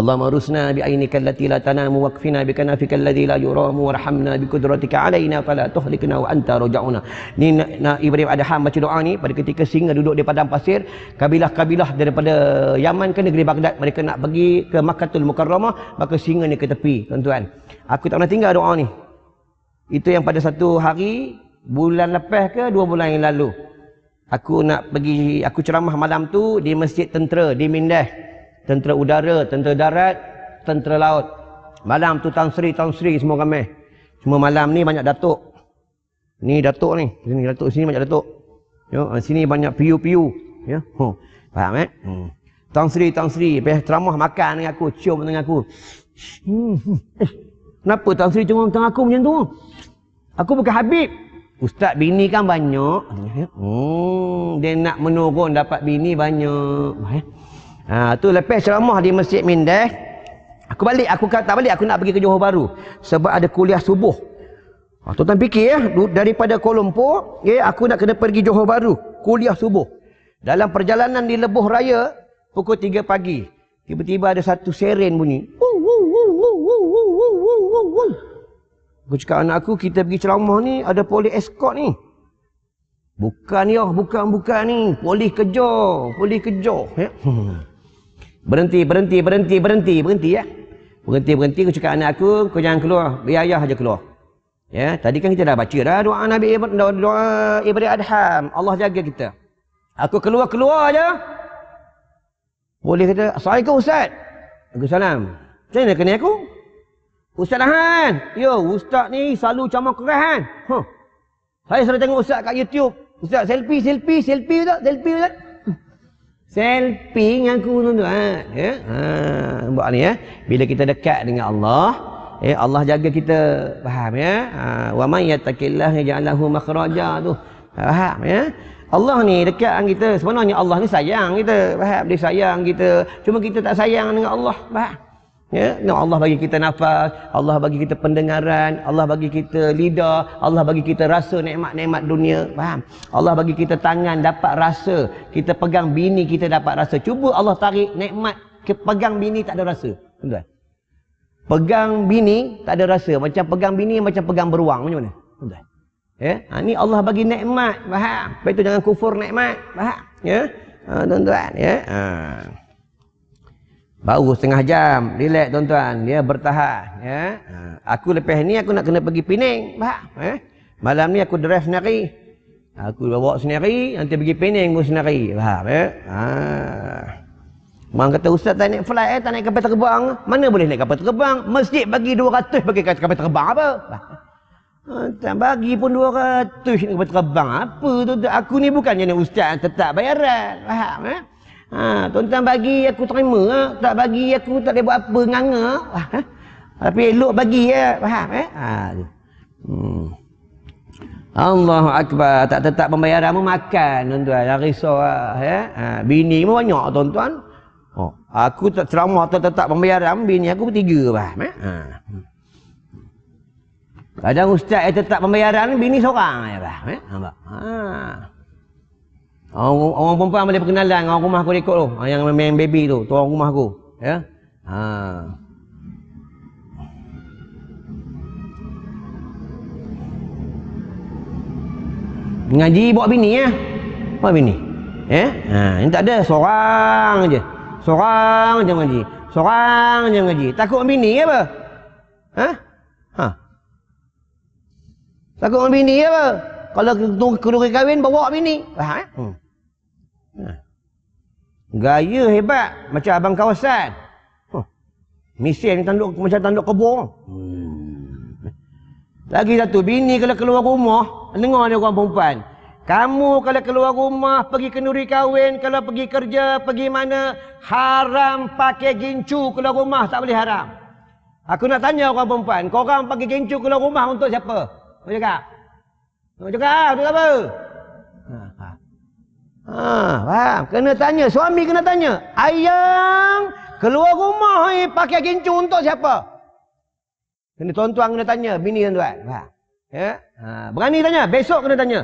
اللهم ارسنا بعينك التي لا تنام واكفنا بكنافك الذي لا يرام وارحمنا بقدرتك علينا فلا تهلكنا وانت رجعنا ni nak Ibrahim Adham baca doa ni pada ketika singa duduk di padang pasir kabilah-kabilah daripada Yaman ke negeri Baghdad mereka nak pergi ke Makkahul Mukarramah maka singa ni ke tepi tuan-tuan aku tak pernah tinggal doa ni itu yang pada satu hari bulan lepas ke dua bulan yang lalu aku nak pergi aku ceramah malam tu di masjid tentera di Mindah tentera udara, tentera darat, tentera laut. Malam tu Tan Sri, Tan Sri semua kami. Semua malam ni banyak datuk. Ni datuk ni. Sini datuk sini banyak datuk. Ya, sini banyak piu-piu. Ya. Huh. Faham eh? Hmm. Tan Sri, Tan Sri. Lepas ceramah makan dengan aku. Cium dengan aku. Hmm. Eh, kenapa Tan Sri cium dengan aku macam tu? Aku bukan Habib. Ustaz bini kan banyak. Hmm. Dia nak menurun dapat bini banyak. Eh? Ha, tu lepas ceramah di Masjid Mindah. Aku balik, aku kata balik, aku nak pergi ke Johor Baru. Sebab ada kuliah subuh. Ha, tuan-tuan fikir ya, daripada Kuala Lumpur, ya, aku nak kena pergi Johor Baru. Kuliah subuh. Dalam perjalanan di Lebuh Raya, pukul 3 pagi. Tiba-tiba ada satu seren bunyi. Aku cakap anak aku, kita pergi ceramah ni, ada polis escort ni. Bukan ya, bukan, bukan ni. Polis kejar, polis kejar. Ya. <laughs> Berhenti, berhenti, berhenti, berhenti, berhenti ya. Berhenti-berhenti aku cakap anak aku, kau jangan keluar. Biar ayah aja keluar. Ya, tadi kan kita dah baca dah doa Nabi Ibrahim, doa, doa Ibrahim Adham. Allah jaga kita. Aku keluar-keluar aja. Boleh kata, Assalamualaikum Ustaz. Aku salam. Macam mana kena aku? Ustaz Han. Yo, Ustaz ni selalu camar keras kan? Huh. Saya selalu tengok Ustaz kat YouTube. Ustaz selfie, selfie, selfie tak? Selfie tak? Selfie dengan aku tuan-tuan. Ya? Ha, buat ni ya. Bila kita dekat dengan Allah, ya, Allah jaga kita. Faham ya? Ha, wa may yattaqillah yaj'alhu makhraja tu. Faham ya? Allah ni dekat dengan kita. Sebenarnya Allah ni sayang kita. Faham? Dia sayang kita. Cuma kita tak sayang dengan Allah. Faham? Ya, no, Allah bagi kita nafas, Allah bagi kita pendengaran, Allah bagi kita lidah, Allah bagi kita rasa nikmat-nikmat dunia, faham? Allah bagi kita tangan dapat rasa, kita pegang bini kita dapat rasa. Cuba Allah tarik nikmat ke pegang bini tak ada rasa. Tuan. Pegang bini tak ada rasa, macam pegang bini macam pegang beruang macam mana? Tuan. Ya, ha, ni Allah bagi nikmat, faham? Itu jangan kufur nikmat, faham? Ya. Ha, tuan-tuan, ya. Ha. Baru setengah jam. Relax tuan-tuan. Dia bertahan. Ya. Ha. Aku lepas ni aku nak kena pergi Pening. Faham? Eh? Malam ni aku drive sendiri. Aku bawa sendiri. Nanti pergi Pening pun sendiri. Faham? Eh? Ha. Mak kata Ustaz tak naik flight eh, tak naik kapal terbang. Mana boleh naik kapal terbang? Masjid bagi 200 bagi kapal terbang apa? Ha, tak bagi pun 200 naik kapal terbang. Apa tu? Aku ni bukannya ustaz tetap bayaran. Faham? Eh? Ha, tuan-tuan bagi aku terima. Ha? Tak bagi aku tak boleh buat apa. Nganga. Ha? Tapi elok bagi ya. Faham? Eh? Ha. Hmm. Allahu Akbar. Tak tetap pembayaran pun makan tuan-tuan. Yang risau lah. Ya? Ha. Bini pun banyak tuan-tuan. Oh, aku tak ceramah tak tetap pembayaran. Bini aku pun tiga. Faham? Eh? Ha. Kadang ustaz yang tetap pembayaran. Bini seorang. Ya, faham? Eh? Ha. ha. Orang, orang perempuan boleh perkenalan orang rumah aku ikut tu. Yang main baby tu, tu orang rumah aku. Ya. Ha. Ngaji bawa bini ya. Bawa bini. Ya. Ha, ini tak ada seorang aja. Seorang aja ngaji. Seorang aja ngaji. Takut bini ya apa? Ha? Ha. Takut bini ya apa? Kalau kedua kahwin bawa bini. Faham eh? Hmm. Ha. Gaya hebat macam abang kawasan. Huh. Mesin tanduk macam tanduk kebun. Hmm. Lagi satu, bini kalau keluar rumah, dengar ni orang perempuan. Kamu kalau keluar rumah, pergi kenduri kahwin, kalau pergi kerja, pergi mana, haram pakai gincu keluar rumah, tak boleh haram. Aku nak tanya orang perempuan, kau orang pakai gincu keluar rumah untuk siapa? Kau cakap? Kau cakap, untuk apa? Ha, ha. Ha, faham? Kena tanya. Suami kena tanya. Ayang keluar rumah ni pakai gincu untuk siapa? Kena tuan-tuan kena tanya. Bini tuan-tuan. Faham? Ya? Ha, berani tanya. Besok kena tanya.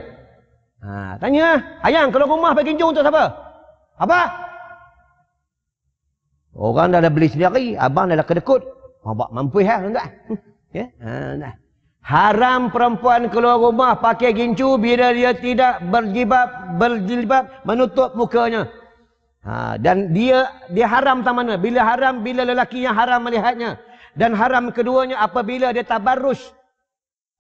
Ha, tanya. Ayang keluar rumah pakai gincu untuk siapa? Apa? Orang dah ada beli sendiri. Abang dah ada kedekut. Abang mampu ya tuan-tuan. <laughs> Ya? Ha, dah. Haram perempuan keluar rumah pakai gincu bila dia tidak berjibab, berjilbab menutup mukanya. Ha, dan dia dia haram tak mana? Bila haram, bila lelaki yang haram melihatnya. Dan haram keduanya apabila dia tabarus.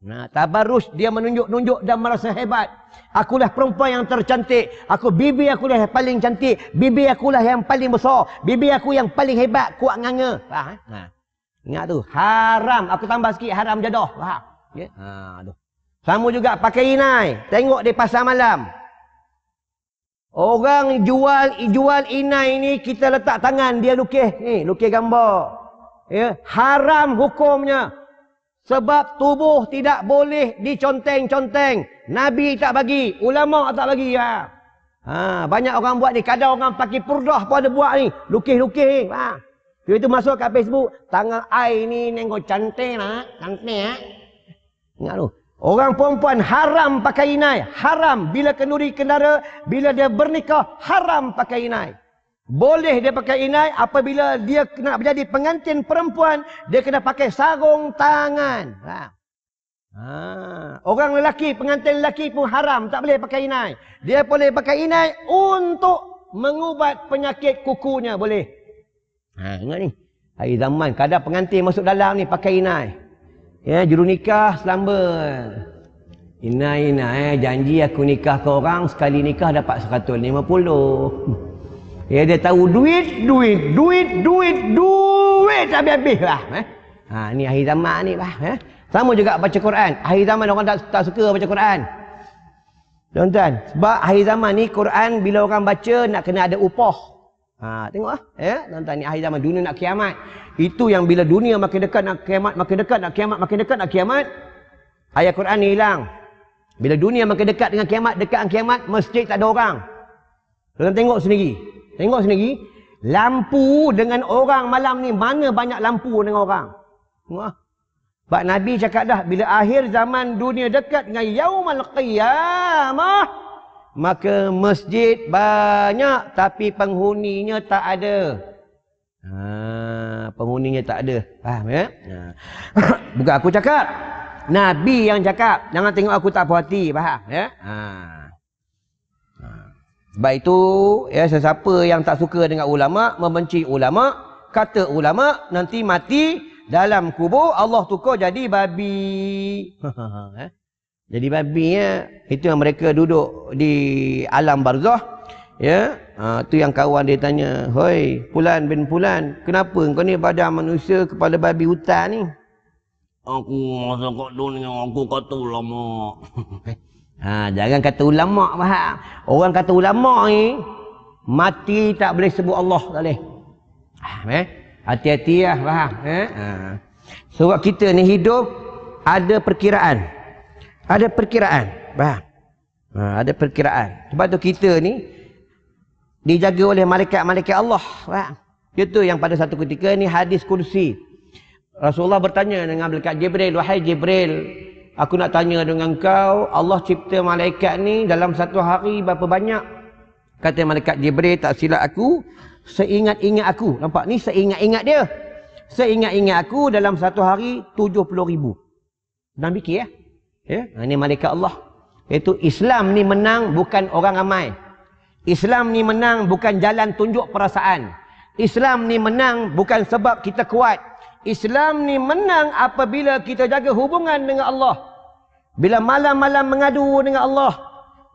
Nah, tabarus dia menunjuk-nunjuk dan merasa hebat. Akulah perempuan yang tercantik. Aku bibi akulah yang paling cantik. Bibi akulah yang paling besar. Bibi aku yang paling hebat, kuat nganga. Ha, ha. Ingat tu. Haram. Aku tambah sikit haram jadah. Faham? Ya? Ha, tu. Sama juga pakai inai. Tengok di pasar malam. Orang jual jual inai ni kita letak tangan dia lukis ni, lukis gambar. Ya, haram hukumnya. Sebab tubuh tidak boleh diconteng-conteng. Nabi tak bagi, ulama tak bagi ya. Ha, banyak orang buat ni, kadang orang pakai purdah pun ada buat ni, lukis-lukis ni. Ha. Dia itu masuk kat Facebook, tangan ai ni nengok cantik lah, cantik ah. Ingat tu. Orang perempuan haram pakai inai. Haram bila kenduri kendara. Bila dia bernikah, haram pakai inai. Boleh dia pakai inai apabila dia nak menjadi pengantin perempuan. Dia kena pakai sarung tangan. Ha. Ha. Orang lelaki, pengantin lelaki pun haram. Tak boleh pakai inai. Dia boleh pakai inai untuk mengubat penyakit kukunya. Boleh. Ha, ingat ni. Hari zaman kadang pengantin masuk dalam ni pakai inai. Ya, juru nikah selamba. Ina ina eh janji aku nikah ke orang sekali nikah dapat 150. Ya dia tahu duit, duit, duit, duit, duit tak habis-habis lah. Eh? Ha, ni akhir zaman ni lah. Eh? Sama juga baca Quran. Akhir zaman orang tak, tak suka baca Quran. Tuan-tuan, sebab akhir zaman ni Quran bila orang baca nak kena ada upah. Ha, tengok ah, ya, tuan-tuan ni akhir zaman dunia nak kiamat. Itu yang bila dunia makin dekat nak kiamat, makin dekat nak kiamat, makin dekat nak kiamat, ayat Quran ni hilang. Bila dunia makin dekat dengan kiamat, dekat dengan kiamat, masjid tak ada orang. Tuan tengok sendiri. Tengok sendiri. Lampu dengan orang malam ni, mana banyak lampu dengan orang? Tengok ah. Sebab Nabi cakap dah, bila akhir zaman dunia dekat dengan yaumal qiyamah, maka masjid banyak tapi penghuninya tak ada. Ha, penghuninya tak ada. Faham ya? Ha. <coughs> Bukan aku cakap. Nabi yang cakap. Jangan tengok aku tak puas hati. Faham ya? Ha. ha. Sebab itu, ya, sesiapa yang tak suka dengan ulama, membenci ulama, kata ulama, nanti mati dalam kubur, Allah tukar jadi babi. <laughs> Ha. Jadi babi ya, itu yang mereka duduk di alam barzah. Ya, ha, tu yang kawan dia tanya, "Hoi, Pulan bin Pulan, kenapa kau ni badan manusia kepala babi hutan ni?" Aku masa kat dunia aku kata ulama. <laughs> ha, jangan kata ulama, faham? Orang kata ulama ni mati tak boleh sebut Allah tak boleh. Ha, eh? Hati-hati lah, faham? Eh? Ha. Sebab kita ni hidup ada perkiraan. Ada perkiraan. Faham? Ha, ada perkiraan. Sebab tu kita ni dijaga oleh malaikat-malaikat Allah. Faham? Itu yang pada satu ketika ni hadis kursi. Rasulullah bertanya dengan malaikat Jibril, "Wahai Jibril, aku nak tanya dengan kau, Allah cipta malaikat ni dalam satu hari berapa banyak?" Kata malaikat Jibril, "Tak silap aku, seingat-ingat aku." Nampak ni seingat-ingat dia. Seingat-ingat aku dalam satu hari 70 ribu. Dan fikir ya. Ya, ini malaikat Allah. Itu Islam ni menang bukan orang ramai. Islam ni menang bukan jalan tunjuk perasaan. Islam ni menang bukan sebab kita kuat. Islam ni menang apabila kita jaga hubungan dengan Allah. Bila malam-malam mengadu dengan Allah.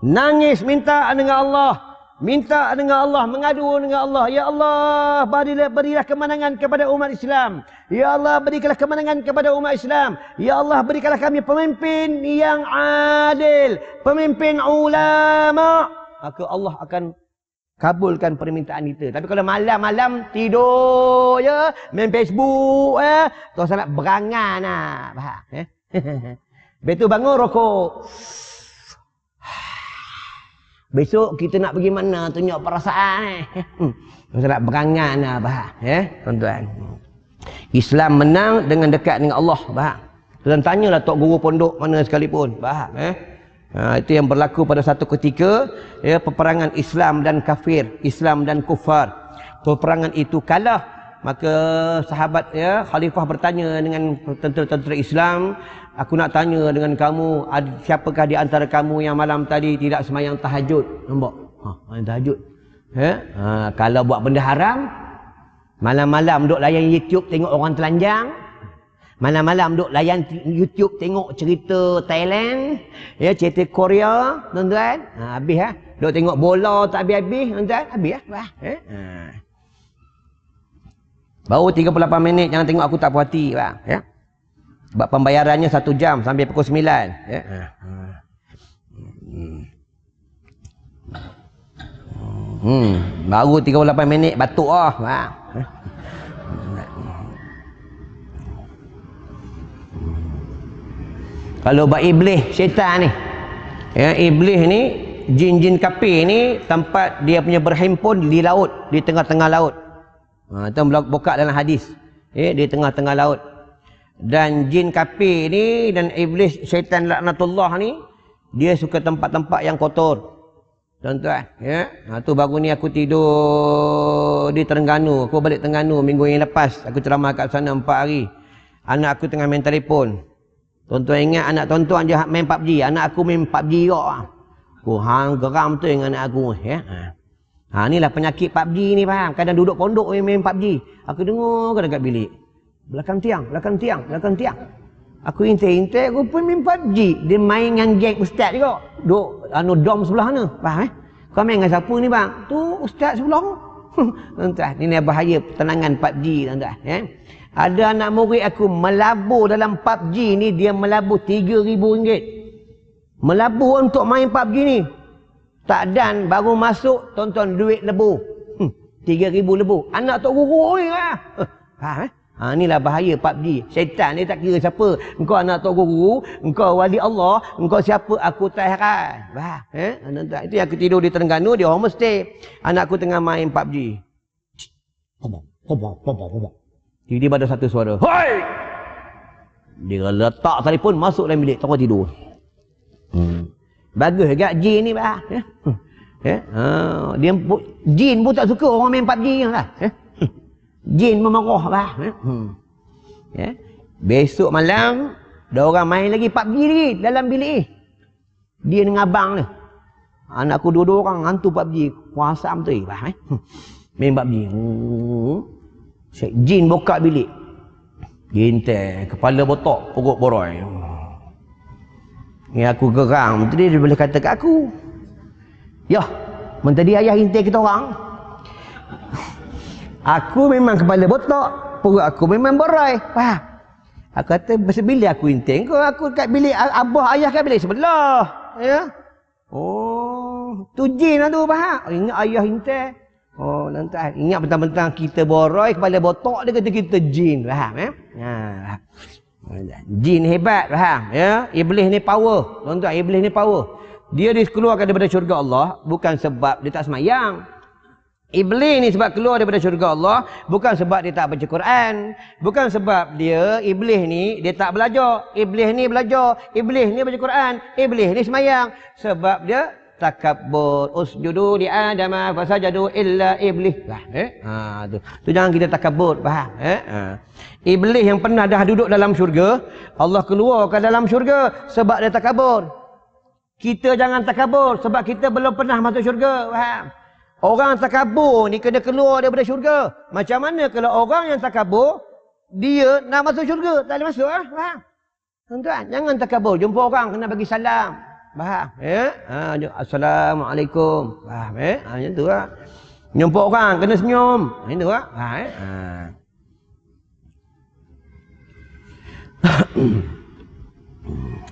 Nangis minta dengan Allah. Minta dengan Allah, mengadu dengan Allah. Ya Allah, berilah, berilah kemenangan kepada umat Islam. Ya Allah, berikanlah kemenangan kepada umat Islam. Ya Allah, berikanlah kami pemimpin yang adil. Pemimpin ulama. Maka Allah akan kabulkan permintaan kita. Tapi kalau malam-malam tidur ya, main Facebook ya, tu sangat berangan lah. Faham? <laughs> Eh? Betul bangun rokok. Besok kita nak pergi mana tunjuk perasaan eh. Hmm. Masalah berangan lah bah. Ya, tuan-tuan. Islam menang dengan dekat dengan Allah bah. Tuan tanyalah tok guru pondok mana sekalipun bah. Eh. Ha, itu yang berlaku pada satu ketika ya peperangan Islam dan kafir, Islam dan kufar. Peperangan itu kalah maka sahabat ya khalifah bertanya dengan tentera-tentera Islam Aku nak tanya dengan kamu, siapakah di antara kamu yang malam tadi tidak semayang tahajud? Nampak? Ha, semayang tahajud. Ya? Ha, kalau buat benda haram, malam-malam duduk layan YouTube tengok orang telanjang, malam-malam duduk layan YouTube tengok cerita Thailand, ya, cerita Korea, tuan-tuan. Ha, habis ha? Duduk tengok bola tak habis-habis, tuan-tuan. Habis ha? Ha. Baru 38 minit jangan tengok aku tak puas hati bang. Ya. Sebab pembayarannya satu jam sampai pukul 9. Ya. Hmm, baru 38 minit batuk ah. Bang. Kalau buat iblis, syaitan ni. Ya, iblis ni, jin-jin kafir ni, tempat dia punya berhimpun di laut, di tengah-tengah laut. Ha, itu buka dalam hadis. Ya, di tengah-tengah laut. Dan jin kafir ni, dan iblis syaitan laknatullah ni, dia suka tempat-tempat yang kotor. Tuan-tuan, ya. Ha, tu baru ni aku tidur di Terengganu. Aku balik Terengganu minggu yang lepas. Aku ceramah kat sana empat hari. Anak aku tengah main telefon. Tuan-tuan ingat anak tuan-tuan je main PUBG. Anak aku main PUBG juga. Aku hang geram tu dengan anak aku. Ya? Ha. ha inilah penyakit PUBG ni faham. Kadang duduk pondok main, PUBG. Aku dengar kat dekat bilik. Belakang tiang, belakang tiang, belakang tiang. Aku intai-intai aku pun main PUBG. Dia main dengan geng ustaz juga. Duduk anu dom sebelah mana. Faham eh? Kau main dengan siapa ni bang? Tu ustaz sebelah. <laughs> tuan-tuan, ini bahaya pertenangan PUBG tuan-tuan. Ya? Ada anak murid aku melabur dalam PUBG ni dia melabur RM3,000. Melabur untuk main PUBG ni. Tak dan baru masuk tonton duit lebu. Hmm, RM3,000 lebu. Anak tok guru ni lah. <laughs> Ha, eh? Ha, inilah bahaya PUBG. Syaitan ni tak kira siapa. Engkau anak tok guru, engkau wali Allah, engkau siapa aku tak heran. Bah, eh? Itu yang aku tidur di Terengganu, di homestay. Anak aku tengah main PUBG. Tiba-tiba ada satu suara. Hoi! Dia letak telefon masuk dalam bilik. Tengok tidur. Hmm. Bagus juga jin ni. Bah. Ya? Ya? Ha. Dia, jin pun tak suka orang main PUBG. Lah. Ya? Jin memarah. Bah. Ya? Hmm. Ya? Besok malam, ada orang main lagi PUBG lagi dalam bilik Dia dengan abang ni. Anak aku dua-dua orang hantu PUBG. Kuasa betul. Bah. Ya? Main PUBG. Hmm. Jin buka bilik. Gintai, kepala botok, pokok boroi. Ni aku gerang, betul dia boleh kata kat aku. Ya, men tadi ayah intai kita orang. Aku memang kepala botok, perut aku memang boroi. Wah. Aku kata bila aku intai kau aku kat bilik abah ayah kat bilik sebelah. Ya. Oh, tu jin lah tu faham. Ingat ayah intai. Oh, nanti ingat bentang-bentang kita boroi kepala botok dia kata kita jin, faham eh? Ha. Jin hebat, faham? Ya, iblis ni power. Tuan-tuan, iblis ni power. Dia dikeluarkan daripada syurga Allah bukan sebab dia tak semayang. Iblis ni sebab keluar daripada syurga Allah bukan sebab dia tak baca Quran, bukan sebab dia iblis ni dia tak belajar. Iblis ni belajar, iblis ni baca Quran, iblis ni semayang. Sebab dia takabbur usjudu li adama fasajadu illa iblis. Lah eh? Ha tu. Tu jangan kita takabbur faham eh? Ha. iblis yang pernah dah duduk dalam syurga Allah keluarkan dalam syurga sebab dia takabbur. Kita jangan takabur sebab kita belum pernah masuk syurga faham orang takabur ni kena keluar daripada syurga macam mana kalau orang yang takabur dia nak masuk syurga tak boleh masuk ah faham tuan-tuan jangan takabur jumpa orang kena bagi salam Faham? Ya? Ha, Assalamualaikum. Faham? Ya? Ha, macam tu lah. Nyumpa orang, kena senyum. Macam tu lah. Faham? Ya? Ha. <clears throat>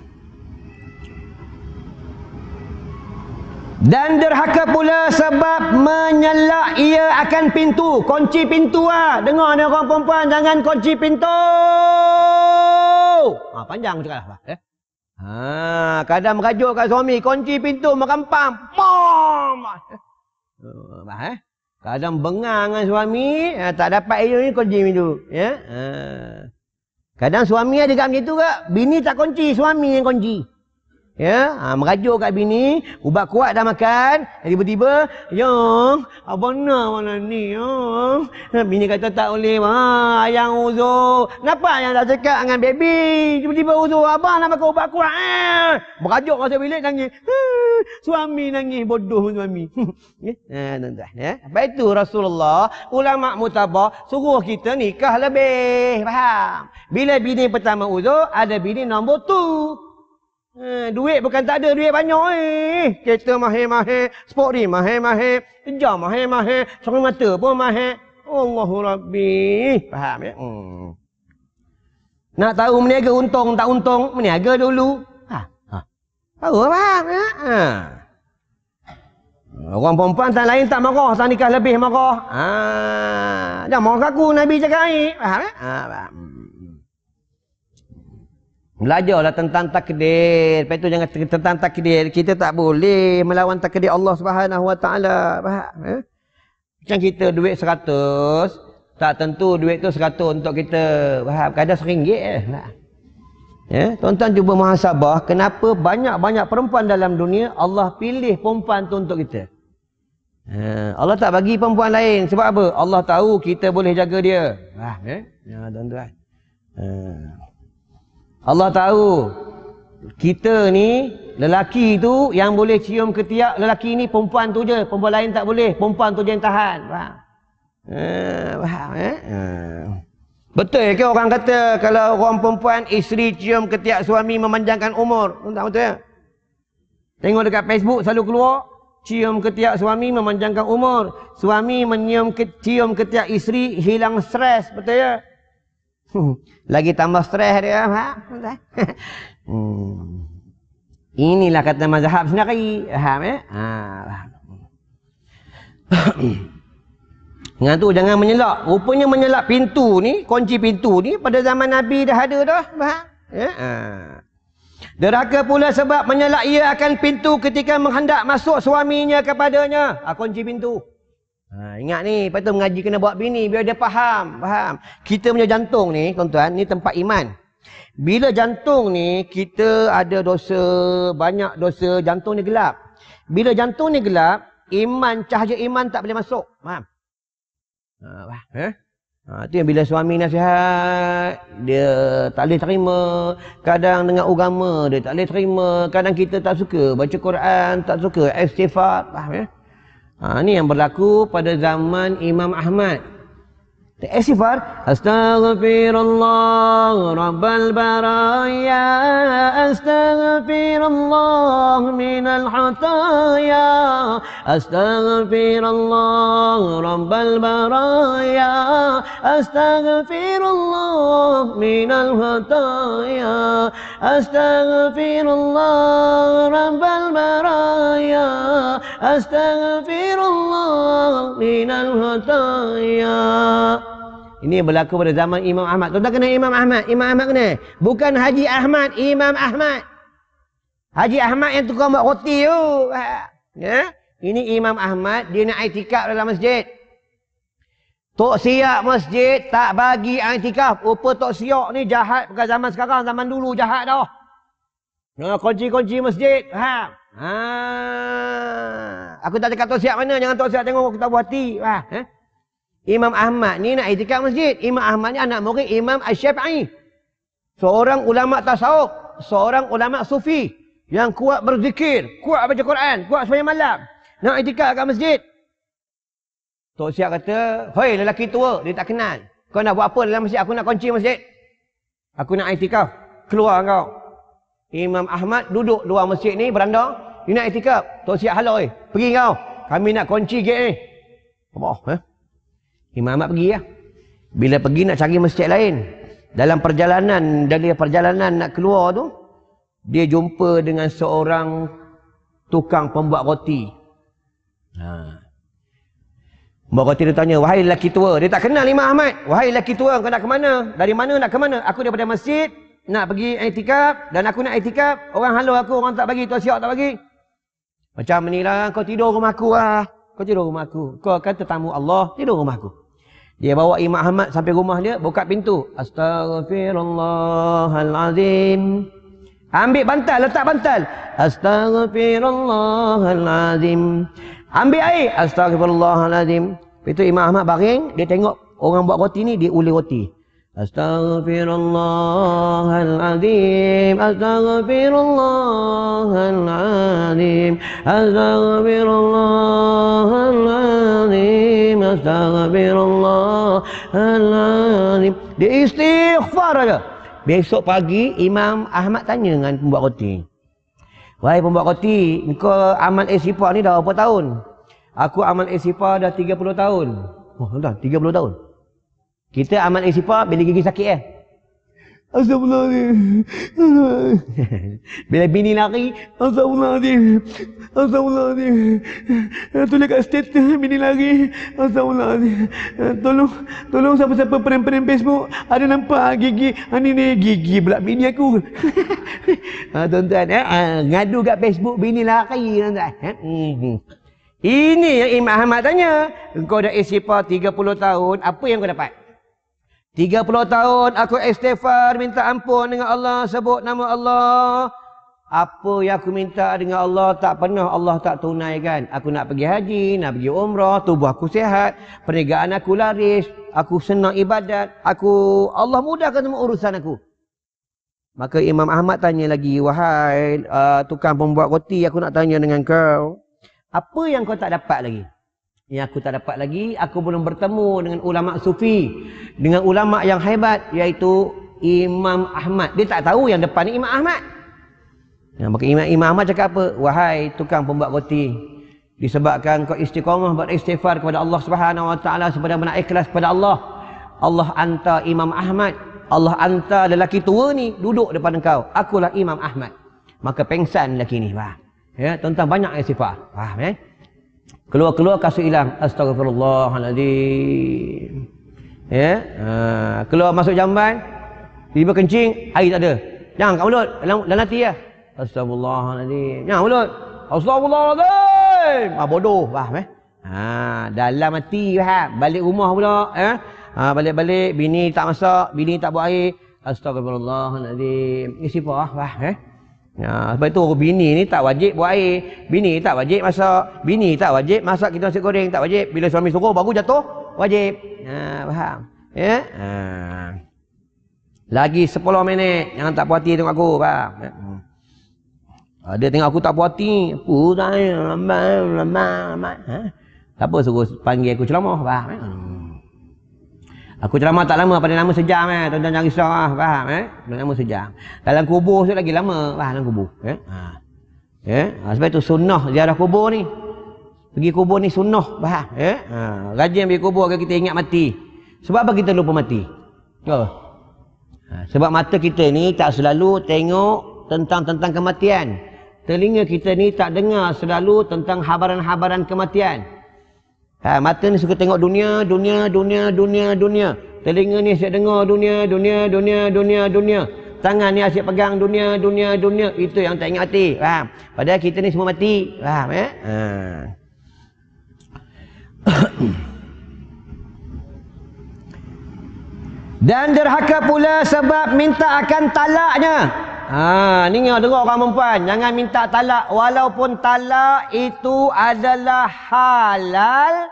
Dan derhaka pula sebab menyelak ia akan pintu. Kunci pintu lah. Dengar ni orang perempuan, jangan kunci pintu. Ha, panjang cakap lah. Eh? Ha, kadang merajuk kat suami, kunci pintu pam. Pam. Uh, eh? Kadang bengang dengan suami, ha, tak dapat ilmu ni kunci pintu, ya. Ha. Kadang suami ada kat macam tu ke, bini tak kunci, suami yang kunci. Ya, ha, merajuk kat bini, ubat kuat dah makan, tiba-tiba, yang, abang nak mana ni, yang. Bini kata tak boleh, ha, ayang uzur. Kenapa yang tak cakap dengan baby? Tiba-tiba uzur, abang nak makan ubat kuat. Eh. Merajuk masuk bilik, nangis. Suami nangis, bodoh suami. <laughs> ya, ha, tuan-tuan. Ya. Apa itu Rasulullah, ulama mutabah, suruh kita nikah lebih. Faham? Bila bini pertama uzur, ada bini nombor tu. Ha, duit bukan tak ada, duit banyak eh. Kereta mahir-mahir, sport ni mahir-mahir, jam mahir-mahir, sorang mata pun mahir. Allahu Rabbi. Faham ya? Hmm. Nak tahu meniaga untung tak untung, meniaga dulu. Ha. ha. Tahu faham ya? Ha. Orang perempuan tak lain tak marah, tak nikah lebih marah. Ha. Jangan marah aku, Nabi cakap ni. Faham ya? Ha, faham. Belajarlah tentang takdir. Lepas tu jangan tentang takdir. Kita tak boleh melawan takdir Allah Subhanahu Wa Taala. Faham? Eh? Macam kita duit seratus. Tak tentu duit tu seratus untuk kita. Faham? Kadang seringgit. Eh? Ya? Tuan-tuan cuba muhasabah. Kenapa banyak-banyak perempuan dalam dunia Allah pilih perempuan tu untuk kita. Ha, Allah tak bagi perempuan lain. Sebab apa? Allah tahu kita boleh jaga dia. Faham? Eh? Ya, tuan-tuan. Ha. Allah tahu. Kita ni lelaki tu yang boleh cium ketiak lelaki ni perempuan tu je. Perempuan lain tak boleh. Perempuan tu je yang tahan. Faham? Eh, faham eh? Uh. betul ke orang kata kalau orang perempuan isteri cium ketiak suami memanjangkan umur? Tak betul? Ya tengok dekat Facebook selalu keluar cium ketiak suami memanjangkan umur. Suami menyium ke, cium ketiak isteri hilang stres. Betul ya <laughs> Lagi tambah stres dia. Ha? <laughs> hmm. Inilah kata mazhab sendiri. Faham ya? Ha, Dengan <coughs> tu jangan menyelak. Rupanya menyelak pintu ni, kunci pintu ni pada zaman Nabi dah ada dah. Faham? Ya? Ha. Deraka pula sebab menyelak ia akan pintu ketika menghendak masuk suaminya kepadanya. Ha, kunci pintu. Ha, ingat ni, lepas tu mengaji kena buat bini biar dia faham. Faham? Kita punya jantung ni, tuan-tuan, ni tempat iman. Bila jantung ni, kita ada dosa, banyak dosa, jantung ni gelap. Bila jantung ni gelap, iman, cahaya iman tak boleh masuk. Faham? Ha, eh? Ha, tu yang bila suami nasihat, dia tak boleh terima. Kadang dengan agama, dia tak boleh terima. Kadang kita tak suka baca Quran, tak suka istighfar. Faham ya? Ha, ini yang berlaku pada zaman Imam Ahmad. إيش الفرق؟ أستغفر الله رب البرايا. أستغفر الله من الخطايا. أستغفر الله رب البرايا. أستغفر الله من الخطايا. أستغفر الله رب البرايا. أستغفر الله من الخطايا. Ini berlaku pada zaman Imam Ahmad. Tuan-tuan kena Imam Ahmad. Imam Ahmad kena. Bukan Haji Ahmad. Imam Ahmad. Haji Ahmad yang tukang buat roti tu. Ya? Ini Imam Ahmad. Dia nak itikaf dalam masjid. Tok siap masjid tak bagi itikaf. Rupa Tok siap ni jahat. Bukan zaman sekarang. Zaman dulu jahat dah. Nah, kunci-kunci masjid. Ha. Ha. Aku tak cakap Tok siap mana. Jangan Tok siap tengok aku tak buat hati. Ha. Ha. Imam Ahmad ni nak itikaf masjid. Imam Ahmad ni anak murid Imam Ash-Syafi'i. Seorang ulama tasawuf, seorang ulama sufi yang kuat berzikir, kuat baca Quran, kuat sembahyang malam. Nak itikaf kat masjid. Tok Siap kata, "Hoi lelaki tua, dia tak kenal. Kau nak buat apa dalam masjid? Aku nak kunci masjid. Aku nak itikaf. Keluar kau." Imam Ahmad duduk luar masjid ni beranda, dia nak itikaf. Tok Siap halau, eh. "Pergi kau. Kami nak kunci gate ni." Apa? Eh? Imam Ahmad pergi ya. Bila pergi nak cari masjid lain. Dalam perjalanan, dari perjalanan nak keluar tu, dia jumpa dengan seorang tukang pembuat roti. Ha. Pembuat roti dia tanya, wahai lelaki tua. Dia tak kenal Imam Ahmad. Wahai lelaki tua, kau nak ke mana? Dari mana nak ke mana? Aku daripada masjid, nak pergi etikap. Dan aku nak etikap. Orang halau aku, orang tak bagi. Tuan siap tak bagi. Macam ni lah, kau tidur rumah aku lah. Kau tidur rumah aku. Kau akan tetamu Allah, tidur rumah aku. Dia bawa Imam Ahmad sampai rumah dia, buka pintu. Astaghfirullahalazim. Ambil bantal, letak bantal. Astaghfirullahalazim. Ambil air. Astaghfirullahalazim. Itu Imam Ahmad baring, dia tengok orang buat roti ni, dia uli roti. Astaghfirullahaladzim Astaghfirullahaladzim Astaghfirullahaladzim Astaghfirullahaladzim Dia istighfar aja. Besok pagi Imam Ahmad tanya dengan pembuat roti Wahai pembuat roti Kau amal istighfar ni dah berapa tahun? Aku amal istighfar dah 30 tahun Oh, tuan, 30 tahun. Kita amat istighfar bila gigi sakit eh. Astagfirullahaladzim. <laughs> Bila bini lari, Astagfirullahaladzim. Astagfirullahaladzim. Tulis kat status bini lari. Astagfirullahaladzim. Tolong, tolong siapa-siapa peren-peren Facebook. Ada nampak gigi. Ini ni gigi pula bini aku. ha, <laughs> tuan-tuan, eh? ha, ngadu kat Facebook bini lari. Tuan-tuan. Eh? Hmm. Ini yang Imam Ahmad tanya. Engkau dah istighfar 30 tahun. Apa yang kau dapat? 30 tahun aku istighfar minta ampun dengan Allah sebut nama Allah. Apa yang aku minta dengan Allah tak pernah Allah tak tunaikan. Aku nak pergi haji, nak pergi umrah, tubuh aku sihat, perniagaan aku laris, aku senang ibadat, aku Allah mudahkan semua urusan aku. Maka Imam Ahmad tanya lagi, wahai uh, tukang pembuat roti, aku nak tanya dengan kau. Apa yang kau tak dapat lagi? Yang aku tak dapat lagi aku belum bertemu dengan ulama sufi. Dengan ulama yang hebat iaitu Imam Ahmad. Dia tak tahu yang depan ni Imam Ahmad. Ya, maka Imam, Imam Ahmad cakap apa? Wahai tukang pembuat roti disebabkan kau istiqamah beristighfar kepada Allah Subhanahu wa taala sebenarnya ikhlas kepada Allah. Allah hantar Imam Ahmad. Allah hantar lelaki tua ni duduk depan engkau akulah Imam Ahmad. Maka pengsan lelaki ni faham ya tuan-tuan banyak istighfar faham eh Keluar-keluar kasut hilang. Astagfirullahaladzim. Ya. Ha. Keluar masuk jamban. Tiba kencing. Air tak ada. Jangan kat mulut. Dalam, dalam hati ya. Astagfirullahaladzim. Jangan mulut. Astagfirullahaladzim. Ah, bodoh. Faham eh? Ha, dalam hati faham. Balik rumah pula. Eh? Ha, balik-balik. Bini tak masak. Bini tak buat air. Astagfirullahaladzim. Ini sifat. Faham eh? Ya, sebab itu bini ni tak wajib buat air. Bini tak wajib masak. Bini tak wajib masak kita nasi goreng. Tak wajib. Bila suami suruh baru jatuh, wajib. Ha, faham? Ya? Ha. Lagi 10 minit. Jangan tak puas hati tengok aku. Faham? Ya? Hmm. Dia tengok aku tak puas hati. Apa saya? Lambat, lambat, lambat. Ha? Tak apa suruh panggil aku ceramah. Faham? Ya? Aku ceramah tak lama pada nama sejam eh. Tuan-tuan jangan risau lah. Faham eh? Pada nama sejam. Dalam kubur tu lagi lama. Faham dalam kubur. Eh? Ha. Eh? Ha. Sebab itu sunnah ziarah kubur ni. Pergi kubur ni sunnah. Faham? Eh? Ha. Rajin pergi kubur agar kita ingat mati. Sebab apa kita lupa mati? Oh. Ha. Sebab mata kita ni tak selalu tengok tentang tentang kematian. Telinga kita ni tak dengar selalu tentang habaran-habaran kematian. Ha, mata ni suka tengok dunia, dunia, dunia, dunia, dunia. Telinga ni asyik dengar dunia, dunia, dunia, dunia, dunia. Tangan ni asyik pegang dunia, dunia, dunia. Itu yang tak ingat hati. Faham? Padahal kita ni semua mati. Faham ya? Ha. Dan derhaka pula sebab minta akan talaknya. Ha, ni dengar dengar orang perempuan. Jangan minta talak. Walaupun talak itu adalah halal.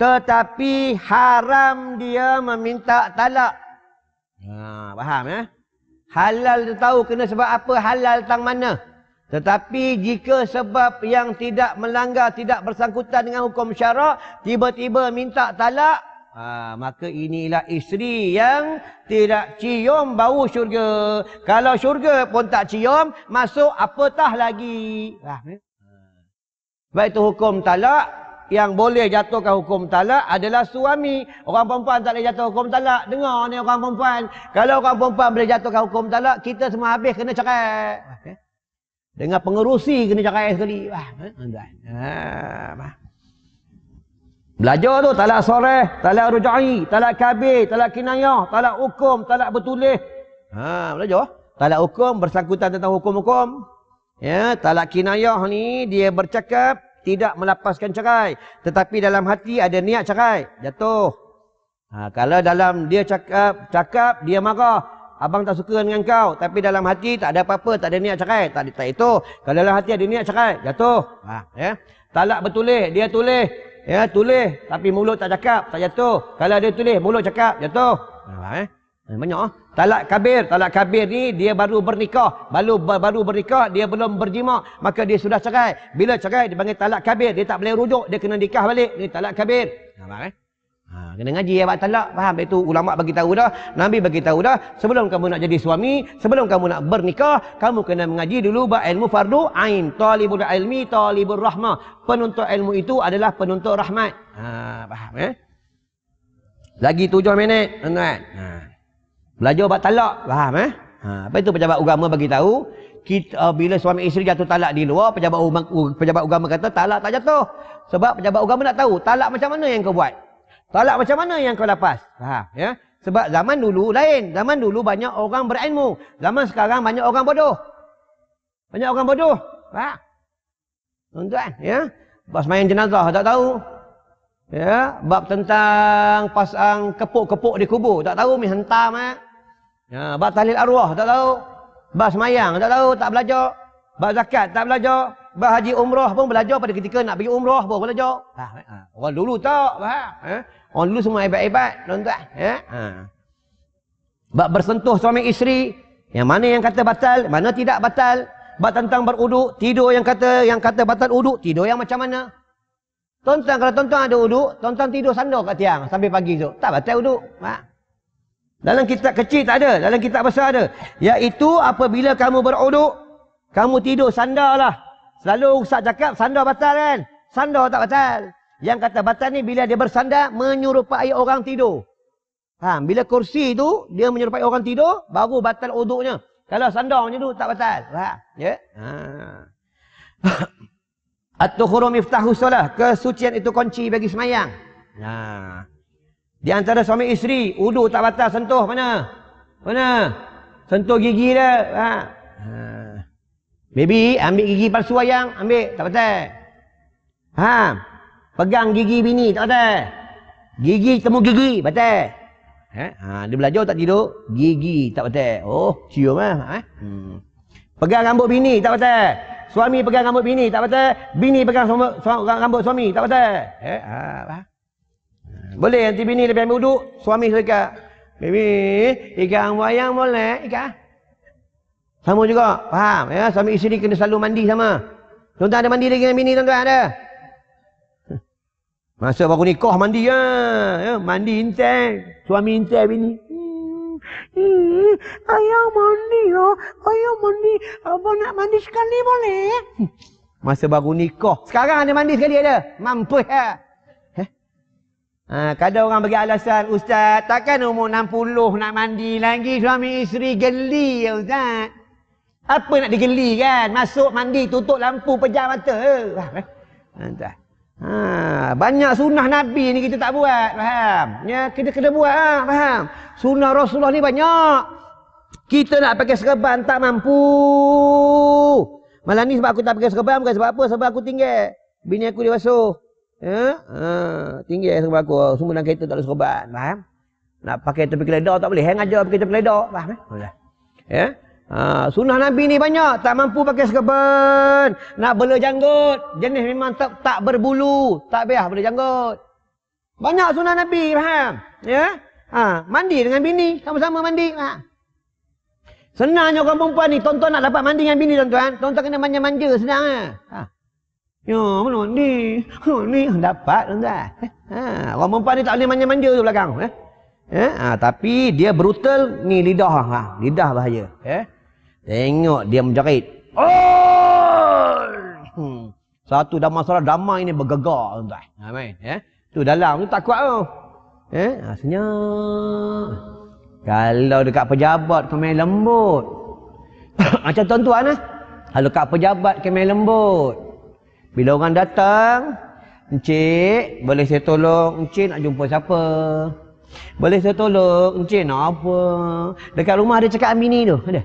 Tetapi haram dia meminta talak. Ha, faham ya? Halal tu tahu kena sebab apa halal tang mana. Tetapi jika sebab yang tidak melanggar, tidak bersangkutan dengan hukum syarak, tiba-tiba minta talak, Ha, maka inilah isteri yang tidak cium bau syurga. Kalau syurga pun tak cium, masuk apatah lagi. Ha, Sebab itu hukum talak, yang boleh jatuhkan hukum talak adalah suami. Orang perempuan tak boleh jatuh hukum talak. Dengar ni orang perempuan. Kalau orang perempuan boleh jatuhkan hukum talak, kita semua habis kena cerai. Dengan pengerusi kena cerai sekali. Wah, ha, Belajar tu talak soreh, talak rujai, talak kabir, talak kinayah, talak hukum, talak bertulis. Ha, belajar. Talak hukum bersangkutan tentang hukum-hukum. Ya, talak kinayah ni dia bercakap tidak melapaskan cerai, tetapi dalam hati ada niat cerai, jatuh. Ha, kalau dalam dia cakap, cakap dia marah, abang tak suka dengan kau, tapi dalam hati tak ada apa-apa, tak ada niat cerai, tak tak itu. Kalau dalam hati ada niat cerai, jatuh. Ha, ya. Talak bertulis, dia tulis, Ya, tulis tapi mulut tak cakap, tak jatuh. Kalau dia tulis, mulut cakap, jatuh. Ha, eh? Banyak ah. Talak kabir, talak kabir ni dia baru bernikah, baru baru bernikah, dia belum berjima, maka dia sudah cerai. Bila cerai dia panggil talak kabir, dia tak boleh rujuk, dia kena nikah balik. Ni talak kabir. Ha, eh? Ha, kena ngaji ya Pak Talak. Faham? Itu ulama bagi tahu dah. Nabi bagi tahu dah. Sebelum kamu nak jadi suami, sebelum kamu nak bernikah, kamu kena mengaji dulu bab ilmu fardu ain. Talibul ilmi, talibul rahmah. Penuntut ilmu itu adalah penuntut rahmat. Ha, faham eh? Lagi tujuh minit, tuan-tuan. Ha. Belajar buat talak, faham eh? Ha. Apa itu pejabat agama bagi tahu? Kita, uh, bila suami isteri jatuh talak di luar, pejabat, uh, pejabat agama kata talak tak jatuh. Sebab pejabat agama nak tahu talak macam mana yang kau buat. Talak macam mana yang kau lepas. Faham? Ya? Sebab zaman dulu lain. Zaman dulu banyak orang berilmu. Zaman sekarang banyak orang bodoh. Banyak orang bodoh. Faham? Tuan-tuan, ya? Bas main jenazah tak tahu. Ya, bab tentang pasang kepuk-kepuk di kubur, tak tahu mi hentam eh. Ya, bab tahlil arwah, tak tahu. Bab semayang, tak tahu, tak belajar. Bab zakat, tak belajar. Bab haji umrah pun belajar pada ketika nak pergi umrah pun belajar. Ha, ha. Orang dulu tak, faham? Eh? Orang dulu semua hebat-hebat, tuan-tuan. Ya? Ha. Bab bersentuh suami isteri, yang mana yang kata batal, mana tidak batal. Bab tentang beruduk, tidur yang kata yang kata batal uduk, tidur yang macam mana? Tuan-tuan kalau tuan-tuan ada uduk, tuan-tuan tidur sandar kat tiang sampai pagi tu. Tak batal uduk. Ha? Dalam kitab kecil tak ada, dalam kitab besar ada. Iaitu apabila kamu beruduk, kamu tidur sandar lah. Selalu Ustaz cakap sandar batal kan? Sandar tak batal. Yang kata batal ni bila dia bersandar menyerupai orang tidur. Ha, bila kursi tu dia menyerupai orang tidur, baru batal uduknya. Kalau sandar macam tu tak batal. Ha, ya? Ha. <coughs> At-tuhuru miftahu solah. Kesucian itu kunci bagi semayang. Nah. Di antara suami isteri, wudu tak batal sentuh mana? Mana? Sentuh gigi dia. Ha. ha. Baby, ambil gigi palsu ayang, ambil, tak batal. Ha. Pegang gigi bini, tak batal. Gigi temu gigi, batal. Ha? ha, dia belajar tak tidur? Gigi tak batal. Oh, cium ah. Ha? Hmm. Pegang rambut bini, tak batal. Suami pegang rambut bini, tak betul. Bini pegang suami, rambut suami, tak betul. Eh, ha, ha. Boleh nanti bini lebih ambil uduk, suami sedekat. Bibi, ikan wayang boleh, ikan. Sama juga, faham? Ya, suami isteri kena selalu mandi sama. Tuan-tuan ada mandi lagi dengan bini, tuan-tuan ada? Masa baru nikah mandi ya. ya mandi intai. Suami intai bini. Hmm, ayah mandi lah. Ayah mandi. Abang nak mandi sekali boleh? Masa baru nikah. Sekarang ada mandi sekali ada? Mampu ya? Ha, kadang orang bagi alasan, Ustaz, takkan umur 60 nak mandi lagi suami isteri geli ya Ustaz? Apa nak digeli kan? Masuk mandi, tutup lampu, pejam mata. Ha, Ha, banyak sunnah Nabi ni kita tak buat, faham? Ya, kita kena buat, ha, faham? Sunnah Rasulullah ni banyak. Kita nak pakai serban tak mampu. Malam ni sebab aku tak pakai serban bukan sebab apa? Sebab aku tinggal. Bini aku dia basuh. Ya? Ha, tinggal sebab aku. Semua dalam kereta tak ada serban, faham? Nak pakai tepi keledar tak boleh. Hang aja pakai tepi keledar, faham? Eh? Boleh. Ya? Ha, sunnah Nabi ni banyak. Tak mampu pakai sekaban. Nak bela janggut. Jenis memang tak, tak berbulu. Tak biar bela janggut. Banyak sunnah Nabi, faham? Ya? Ha, mandi dengan bini. Sama-sama mandi. Ha. Senangnya orang perempuan ni. Tonton nak dapat mandi dengan bini, tuan-tuan. Tonton kena manja-manja senang. Ha. ha. Ya, mana mandi? Ha, ni <laughs> dapat, tuan-tuan. Ha, orang perempuan ni tak boleh manja-manja tu belakang. Eh? Ya? Ha, tapi dia brutal ni lidah. Ha. Lidah bahaya. Eh? Tengok dia menjerit. Oh! Hmm. Satu dah masalah damai ini bergegar tuan. Amin, ya. Tu dalam tu tak kuat tu. Eh, ha, senyap. Kalau dekat pejabat kau main lembut. <coughs> Macam tuan-tuan eh. Kalau dekat pejabat kau main lembut. Bila orang datang, Encik, boleh saya tolong Encik nak jumpa siapa? Boleh saya tolong Encik nak apa? Dekat rumah ada cakap Amini tu, ada?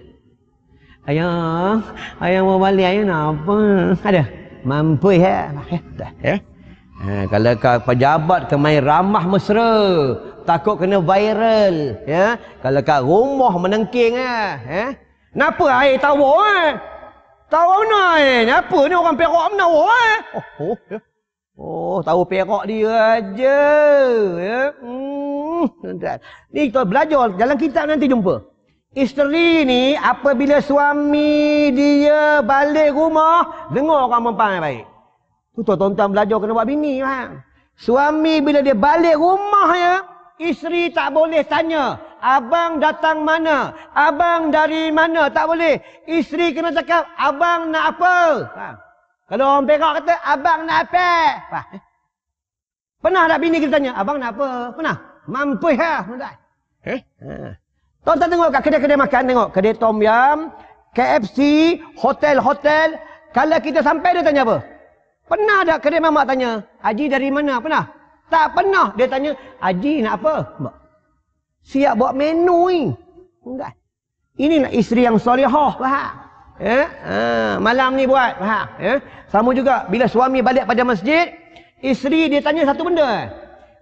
Ayah, ayah mau balik ayah nak apa? Ada? Mampu ya? Dah, ya? Ha, kalau kau pejabat ke main ramah mesra, takut kena viral, ya? Kalau kau rumah menengking ya, ya? Napa air tawa eh? Tawa mana eh? Napa ni orang perak mana eh? Oh, oh, ya. Oh, tahu perak dia aja, ya? Hmm, ni kita belajar dalam kitab nanti jumpa. Isteri ni apabila suami dia balik rumah, dengar orang perempuan yang baik. Tu tuan-tuan belajar kena buat bini. Ha? Suami bila dia balik rumah ya, isteri tak boleh tanya. Abang datang mana? Abang dari mana? Tak boleh. Isteri kena cakap, abang nak apa? Ha? Kalau orang perak kata, abang nak apa? Ha? Pernah tak bini kita tanya, abang nak apa? Pernah? Mampu ha, tuan-tuan. Eh? Ha. Tuan-tuan tengok kat kedai-kedai makan tengok. Kedai Tom Yam, KFC, hotel-hotel. Kalau kita sampai dia tanya apa? Pernah tak kedai mamak tanya? Haji dari mana? Pernah? Tak pernah. Dia tanya, Haji nak apa? Siap buat menu ni. Enggak. Ini nak isteri yang solehah. Faham? Ya? Ha, malam ni buat. Faham? Ya? Sama juga bila suami balik pada masjid, isteri dia tanya satu benda.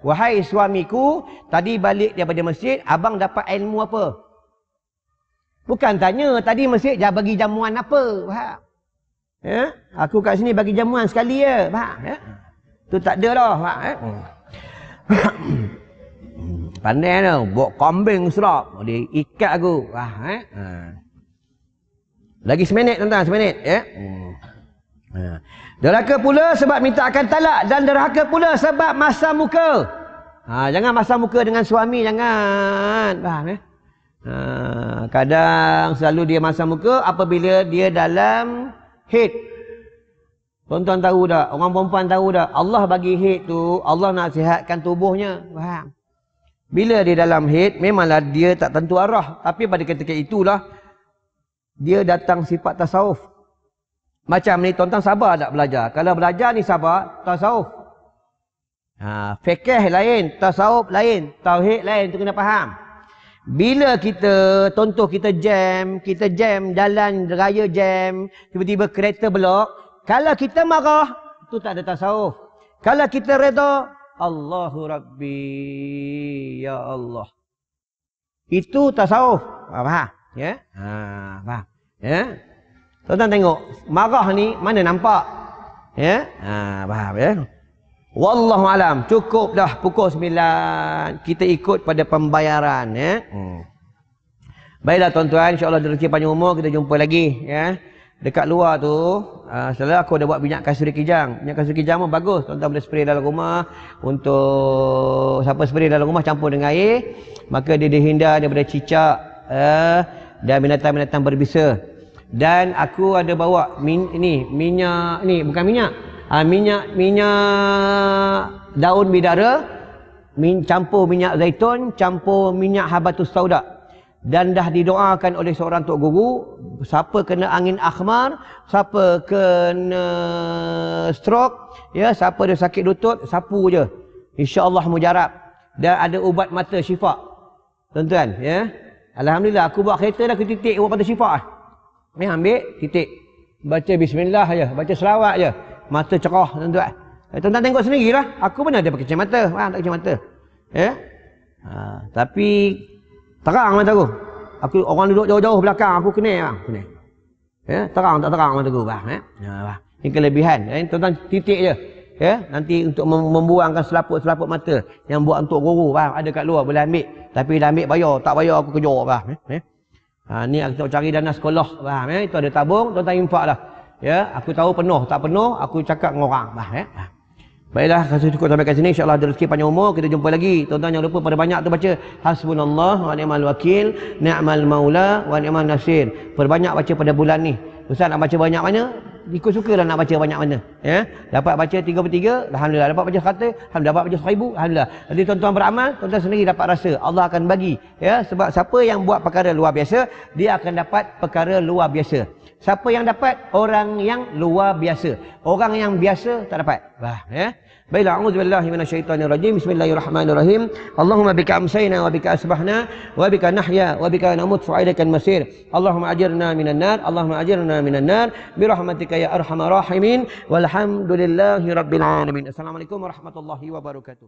Wahai suamiku, tadi balik daripada masjid, abang dapat ilmu apa? Bukan tanya tadi masjid dia bagi jamuan apa. Faham? Ya? Aku kat sini bagi jamuan sekali ya. Faham? Ya? Tu tak ada dah. Faham? Ya? <coughs> Pandai tu. Buat kambing serap. Dia ikat aku. Eh? Ha. Lagi seminit tuan-tuan. Seminit. Ya? Hmm. Ha. Derhaka pula sebab minta akan talak dan derhaka pula sebab masa muka. Ha, jangan masa muka dengan suami jangan. Faham ya? Ha, kadang selalu dia masa muka apabila dia dalam head. Tuan-tuan tahu tak? Orang perempuan tahu tak? Allah bagi head tu, Allah nak sihatkan tubuhnya. Faham? Bila dia dalam head, memanglah dia tak tentu arah. Tapi pada ketika itulah, dia datang sifat tasawuf. Macam ni tuan-tuan sabar tak belajar? Kalau belajar ni sabar, tasawuf. Ha, fikih lain, tasawuf lain, tauhid lain tu kena faham. Bila kita contoh kita jam, kita jam jalan raya jam, tiba-tiba kereta belok, kalau kita marah, tu tak ada tasawuf. Kalau kita redha, Allahu Rabbi ya Allah. Itu tasawuf. Faham? Ya? Ha, faham. Ya? Tuan-tuan tengok, marah ni mana nampak? Ya? Ha, faham ya? Wallahu alam, cukup dah pukul 9. Kita ikut pada pembayaran ya. Hmm. Baiklah tuan-tuan, insya-Allah rezeki panjang umur kita jumpa lagi ya. Dekat luar tu, uh, selalu aku ada buat minyak kasuri kijang. Minyak kasuri kijang pun bagus. Tuan-tuan boleh spray dalam rumah. Untuk siapa spray dalam rumah campur dengan air. Maka dia dihindar daripada cicak. Uh, dan binatang-binatang berbisa. Dan aku ada bawa min, ini minyak ni bukan minyak. Uh, minyak minyak daun bidara, min, campur minyak zaitun, campur minyak habatus sauda. Dan dah didoakan oleh seorang tok guru, siapa kena angin akhmar, siapa kena stroke, ya, siapa ada sakit lutut, sapu je. Insya-Allah mujarab. Dan ada ubat mata syifa. Tuan-tuan, ya. Alhamdulillah aku buat kereta dah aku titik ubat mata syifa. Ah. Ni ambil titik. Baca bismillah aja, baca selawat aja. Mata cerah tuan-tuan. Eh, tuan-tuan tengok sendirilah. Aku pun ada pakai kacamata. Ha, tak kacamata. Ya. Ha, tapi terang mata aku. Aku orang duduk jauh-jauh belakang aku kena bang, kena. Ya, terang tak terang mata aku bang, ya. Ha, bang. Ini kelebihan. Ya, tuan-tuan titik je. Ya, nanti untuk membuangkan selaput-selaput mata yang buat untuk guru bang, ada kat luar boleh ambil. Tapi dah ambil bayar, tak bayar aku kejar bang, ya. Ha, ni aku cari dana sekolah. Faham ya? Itu ada tabung, tuan-tuan infak lah. Ya, aku tahu penuh, tak penuh, aku cakap dengan orang. Faham ya? Baiklah, kalau cukup sampai kat sini, insyaAllah ada rezeki panjang umur, kita jumpa lagi. Tuan-tuan jangan lupa pada banyak tu baca. Hasbunallah wa ni'mal wakil, ni'mal maula wa ni'mal nasir. Perbanyak baca pada bulan ni. Ustaz nak baca banyak mana? Ikut suka lah nak baca banyak mana. Ya? Dapat baca tiga per tiga, Alhamdulillah. Dapat baca kata, Alhamdulillah. Dapat baca seribu, Alhamdulillah. Jadi tuan-tuan beramal, tuan-tuan sendiri dapat rasa. Allah akan bagi. Ya? Sebab siapa yang buat perkara luar biasa, dia akan dapat perkara luar biasa. Siapa yang dapat? Orang yang luar biasa. Orang yang biasa tak dapat. Bah, ya? Baiklah, a'udzu billahi minasyaitonir rajim. Bismillahirrahmanirrahim. Allahumma bika amsayna wa bika asbahna wa bika nahya wa bika namut fa'ilakal masir. Allahumma ajirna minan nar. Allahumma ajirna minan nar bi rahmatika ya arhamar rahimin. Walhamdulillahi rabbil alamin. Assalamualaikum warahmatullahi wabarakatuh.